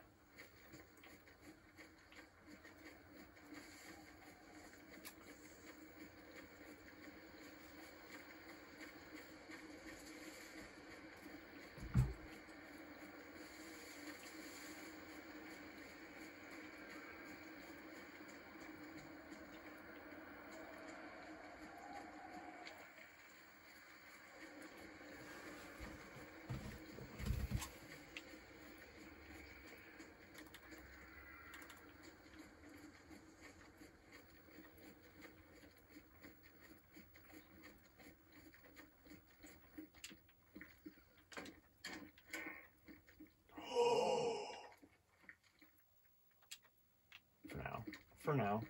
For now. For now.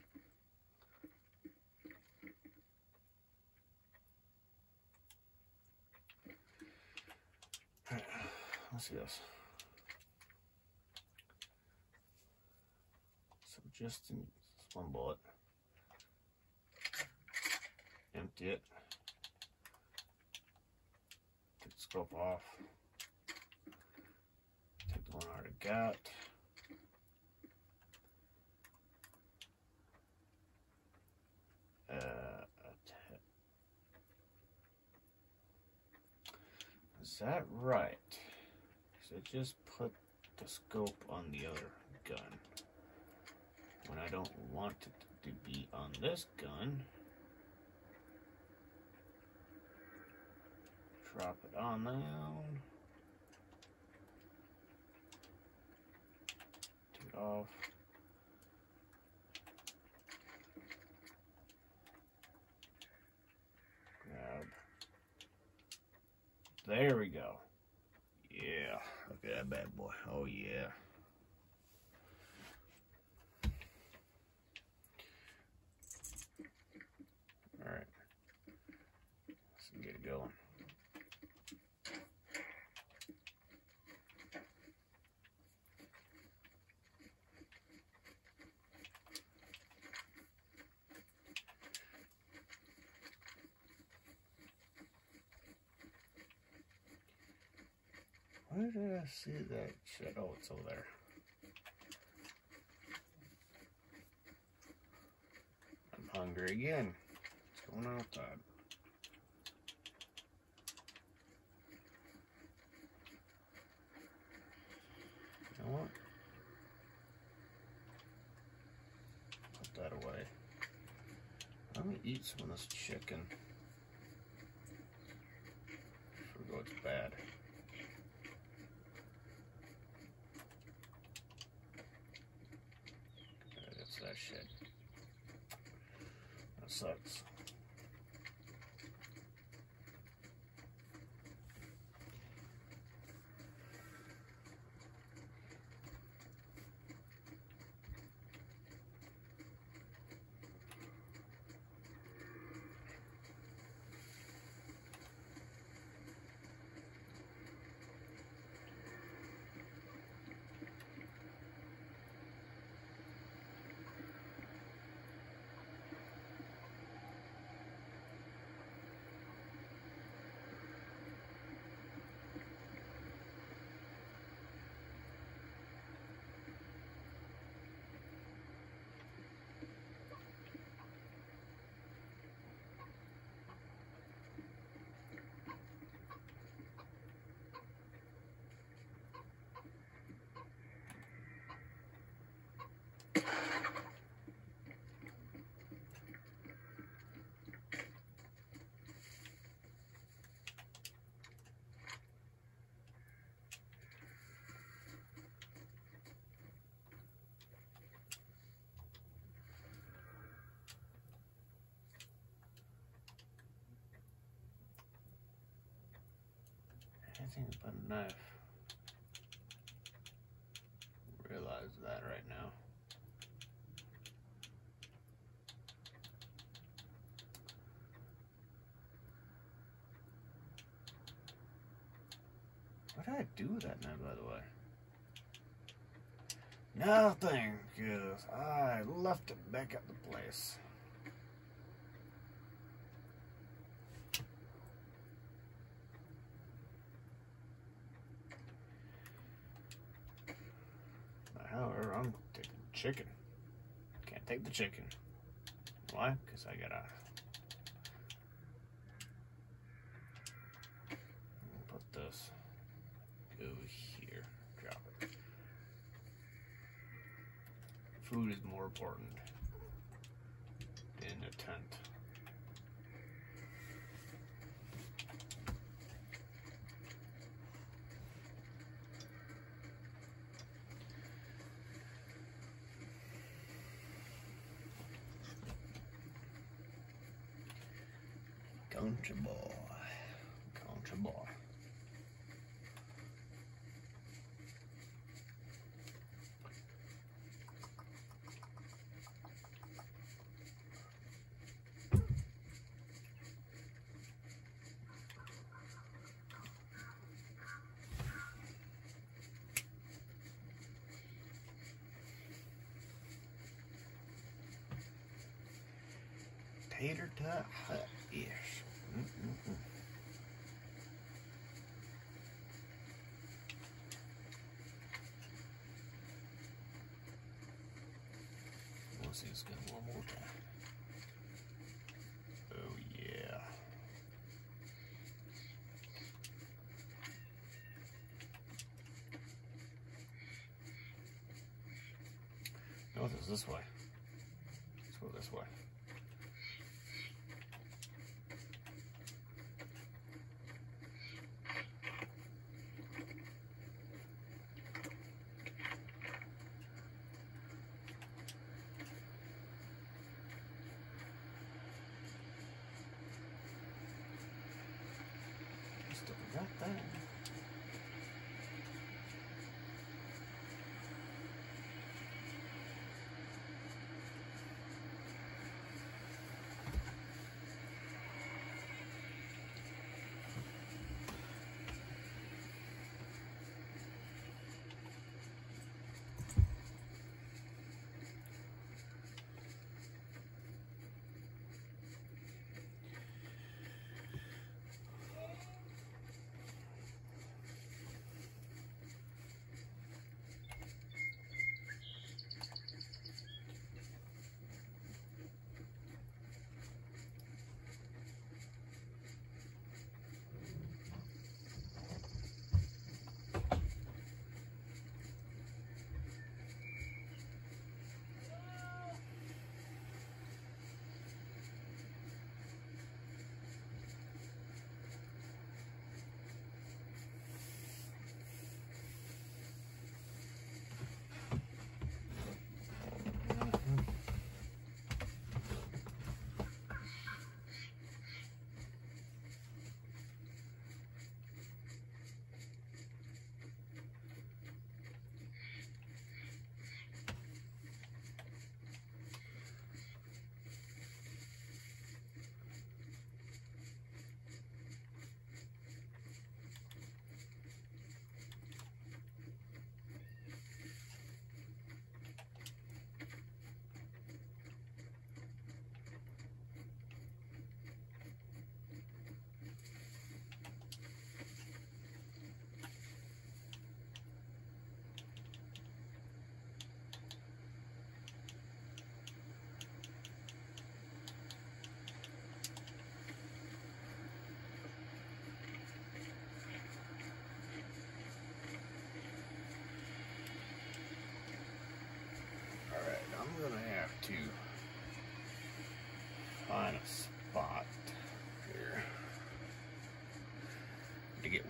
Let's see this. So just in one bullet. Empty it. Take the scope off. Take the one I already got. uh, atta- Is that right? So just put the scope on the other gun. When I don't want it to be on this gun. Drop it on down. Take it off. Grab. There we go. Yeah, look at that bad boy. Oh yeah. All right. Let's get it going. Where did I see that shit? Oh, it's over there. I'm hungry again. What's going on with that? You know what? Put that away. Let me eat some of this chicken. Before it goes bad. anything but a knife. Realize that right now. What did I do with that knife, by the way? Nothing, because I left it back at the place. chicken. Why? Because I got a Country boy. Country boy. Tater Tot Hut. was? This way. Let's go this way.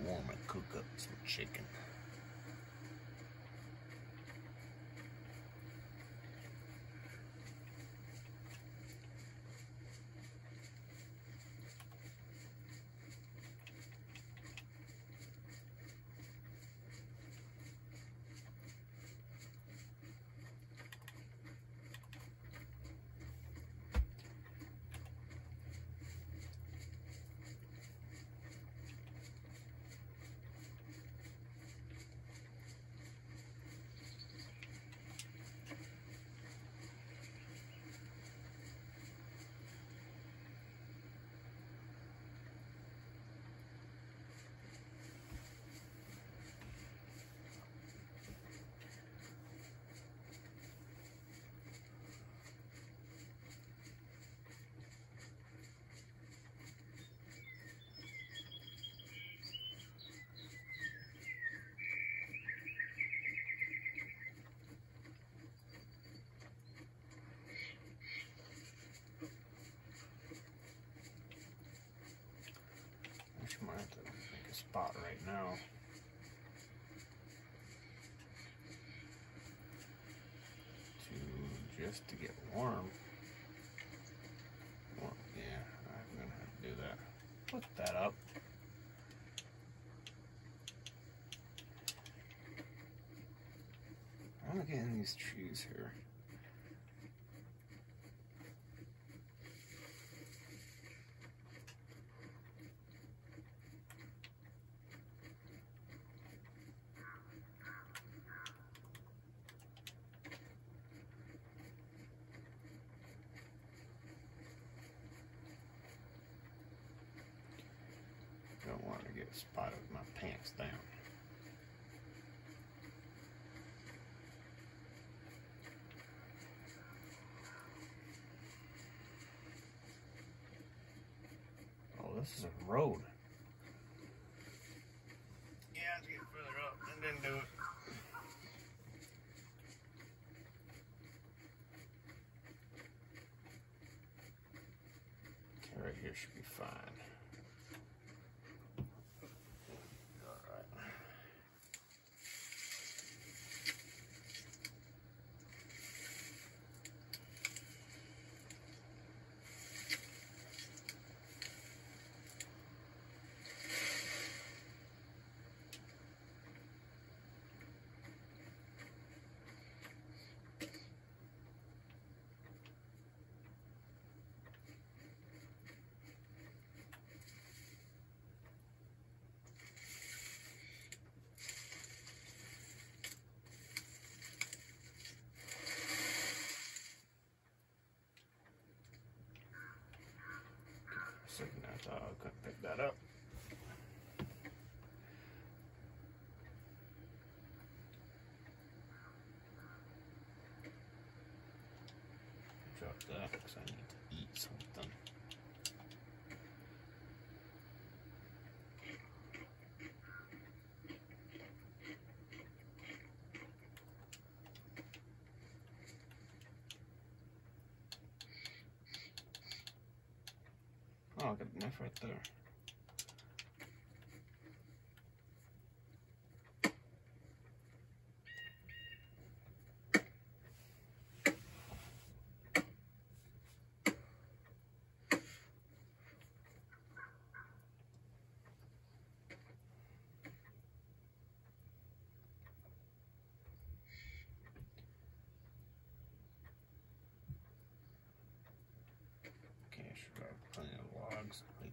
warm and cook up some chicken. Spot right now. To just to get warm. Well, yeah, I'm gonna have to do that. Put that up. I'm getting these trees here. Don't want to get spotted with my pants down. Oh, this is a road. Yeah, let's get further up and then do it. Okay, right here should be fine. Alright. Second, I thought I couldn't pick that up. Drop that because I need to eat something. A knife right there. Okay, I should have plenty of logs. Wait.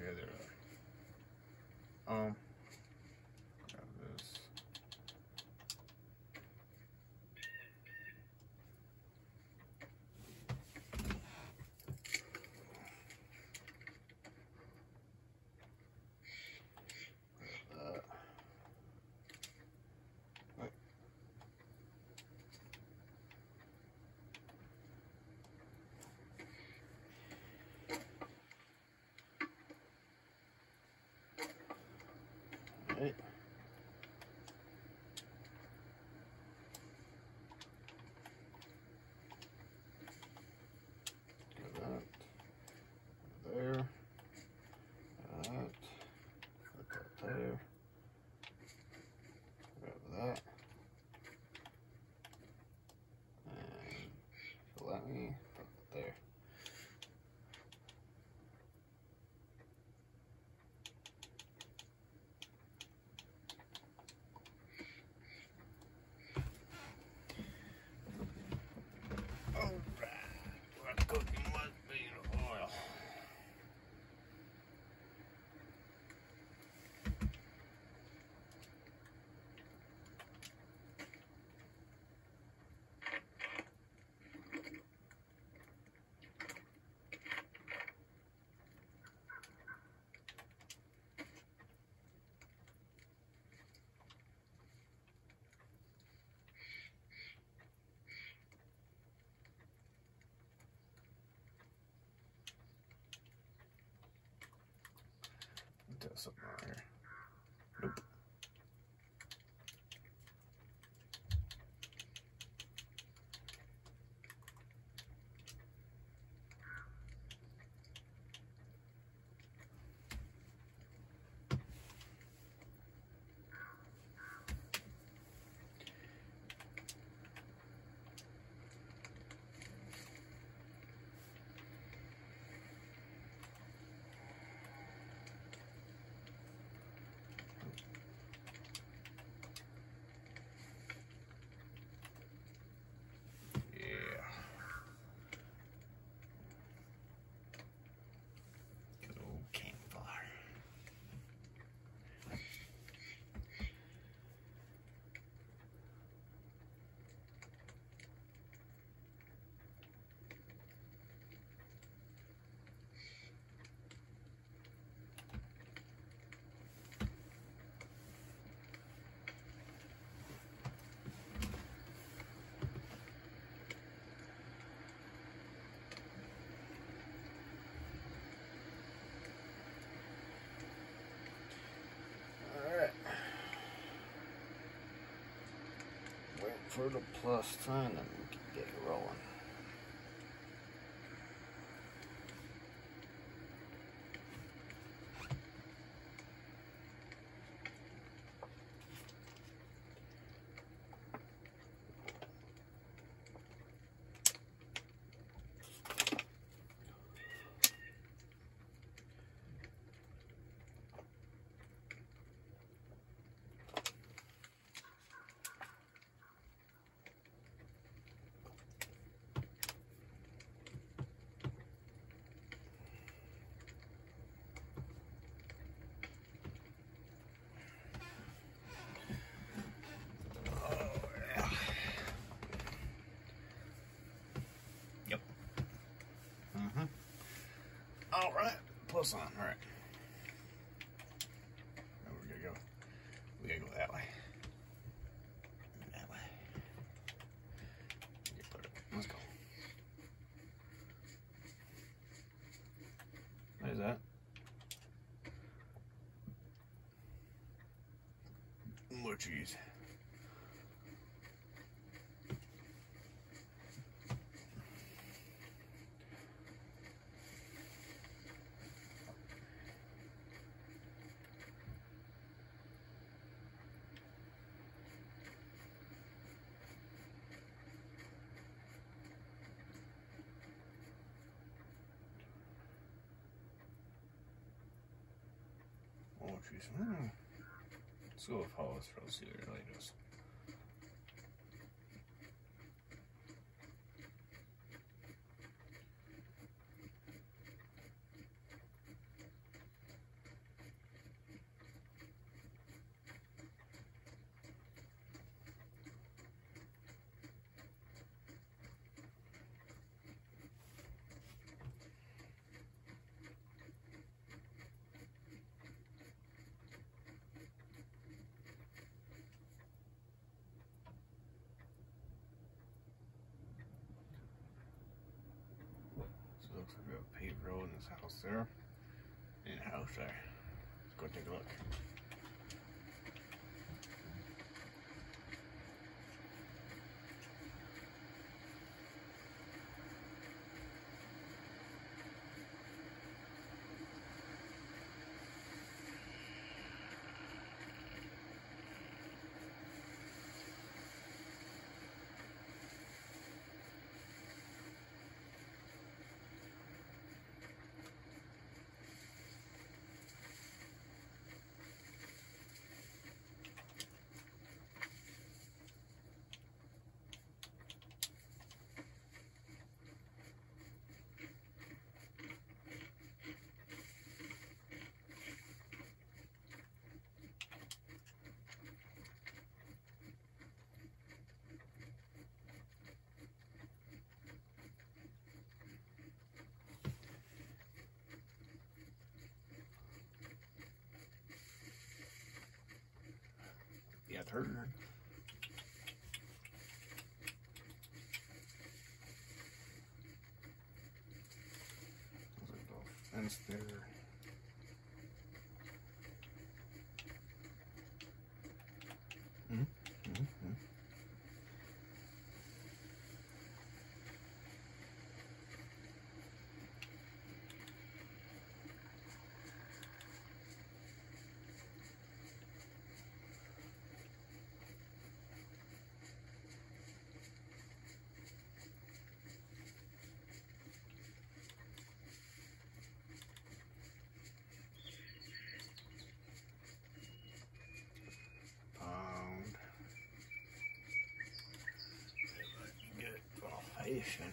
Okay, there. they are. Um. Grab this. Grab that. Wait. Something wrong here. Nope. Yeah. Good old campfire. Alright. Wait for the plus sign and we can get it rolling. Oh, yeah. Yep. Mm-hmm. All right. Plus on. All right. Now we're gonna go. We gotta go that way. That way. Let's go. Is that? More cheese. Hmm. Let's go with Hollis for see what it really does. So it looks like we have a paved road in this house there. And a house there. Let's go take a look. Little fence there. Haitian.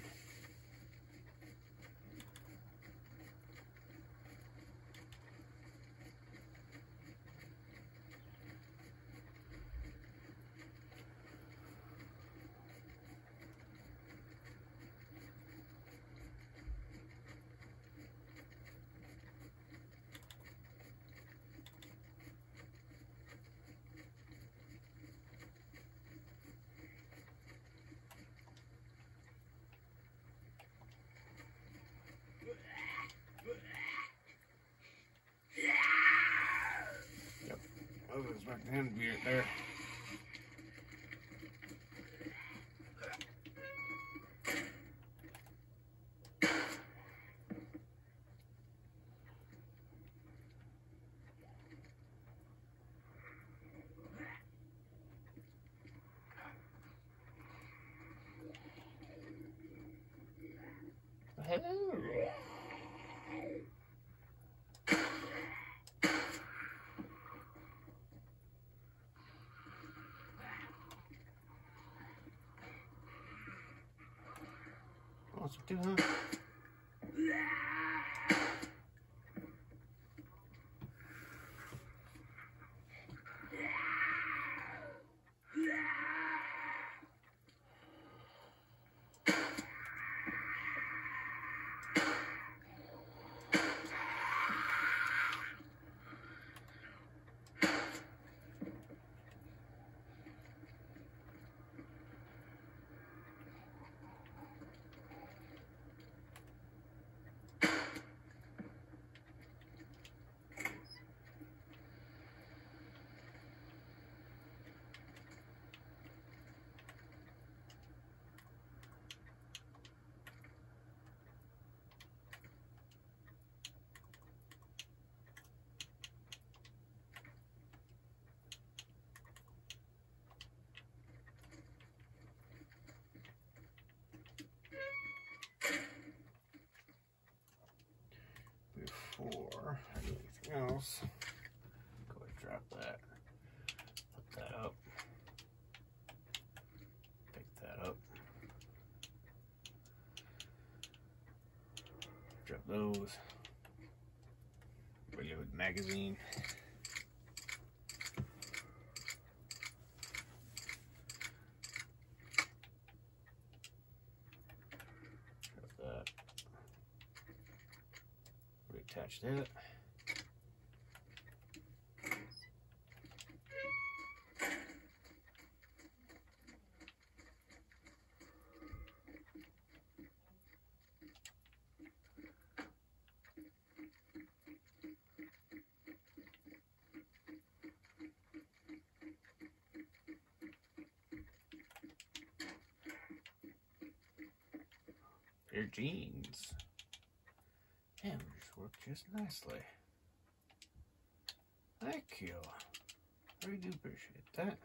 Yep. Was expecting him to be right there. What's it do, huh? Before I do anything else, go drop that. Put that up. Pick that up. Drop those. Reload magazine. Reattach that. Of jeans. Damn, just worked just nicely. Thank you. I do appreciate that.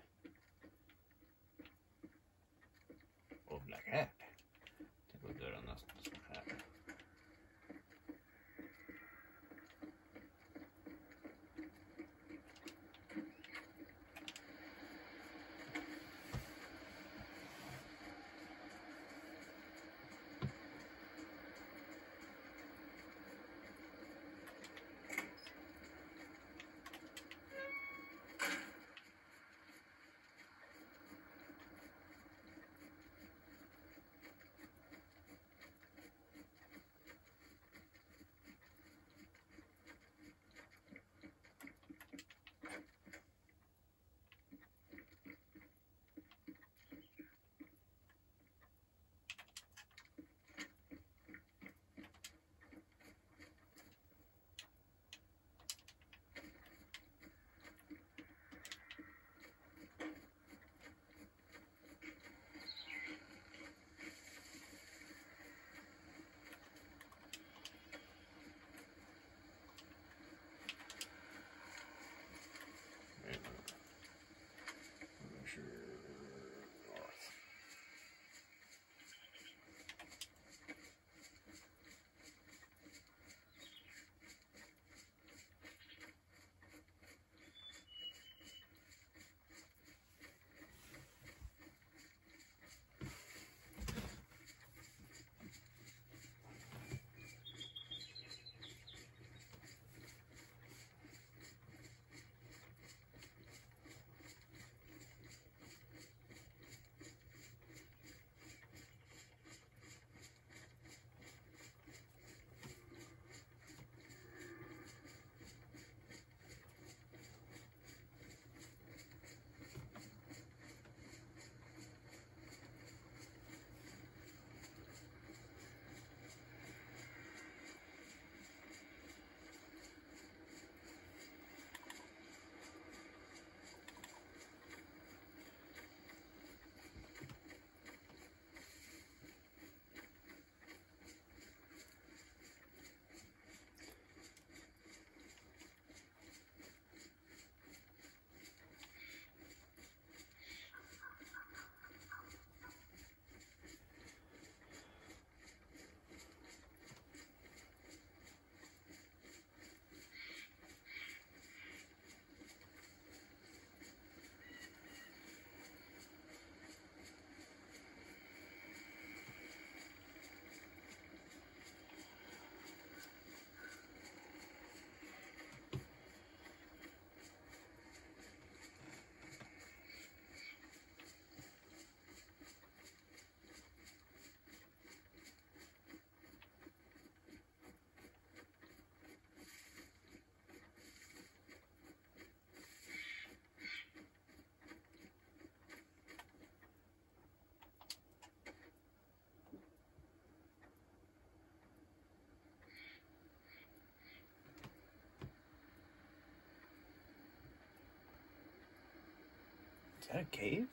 Is that a cave?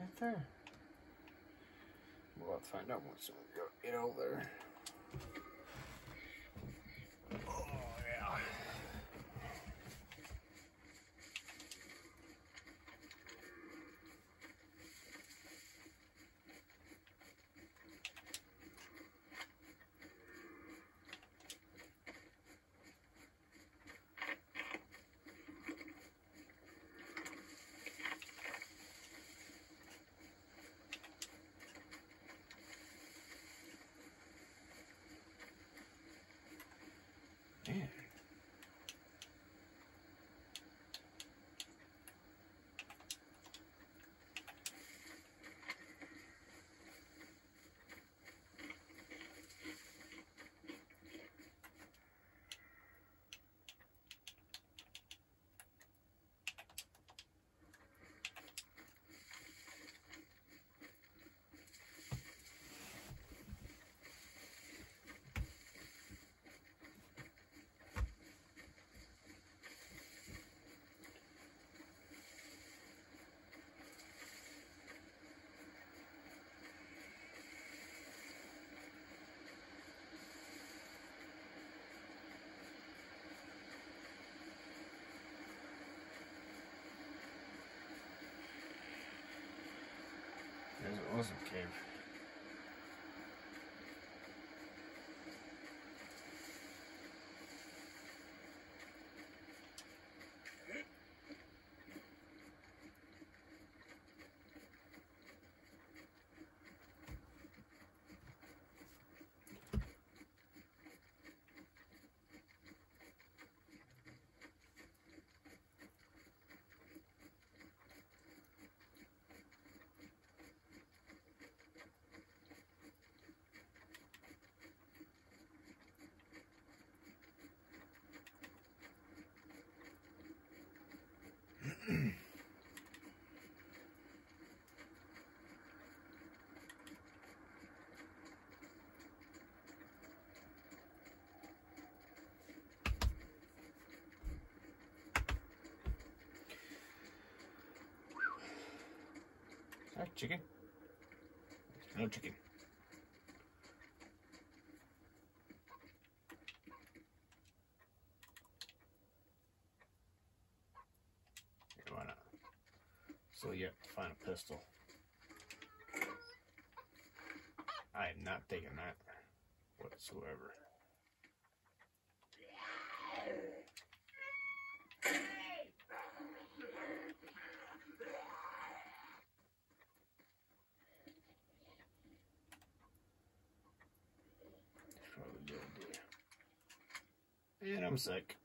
Right there. We'll to find out once we get over there. Man. Awesome cave. Chicken? No chicken. Yeah, why not? So to find a pistol. I am not taking that whatsoever. That's probably a good idea. And I'm sick.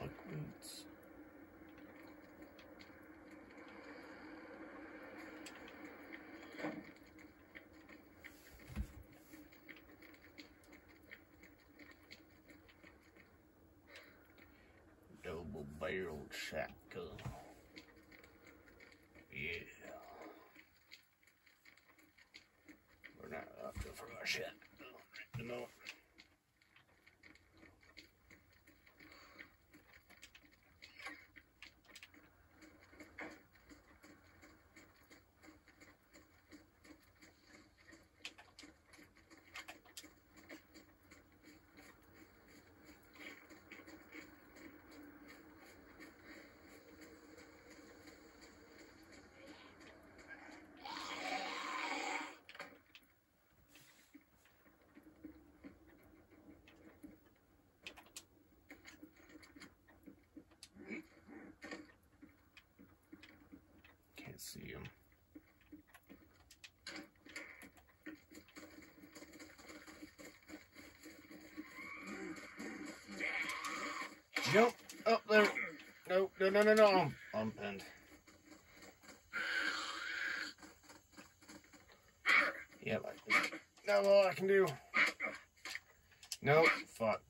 Buckwheats. Double barreled shotgun. Can't see him. Jump up there. No, no, no, no, no. I'm, pinned. Yep. I, that's all I can do. No, fuck.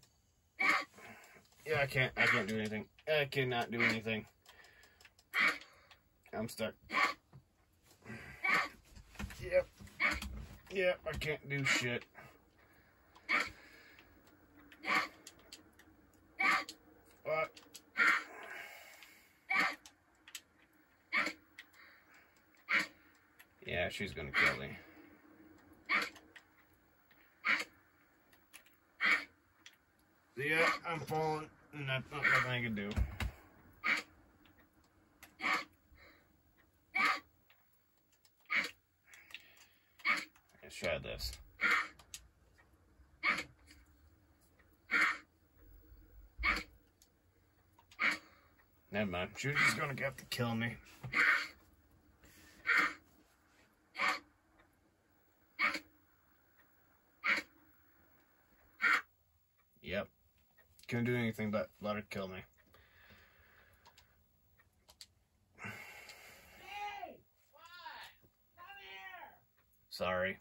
Yeah, I can't. I can't do anything. I cannot do anything. I'm stuck. Yep. Yep, I can't do shit. Fuck. Yeah, she's gonna kill me. Yeah, I'm falling, and that's not nothing I can do. Let's try this. Was just gonna have to kill me. Yep. Couldn't do anything but let her kill me. Hey! What? Come here! Sorry.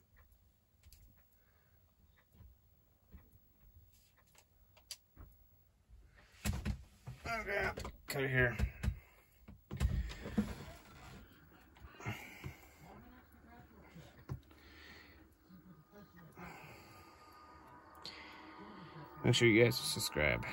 Okay, cut it here. Make sure you guys subscribe.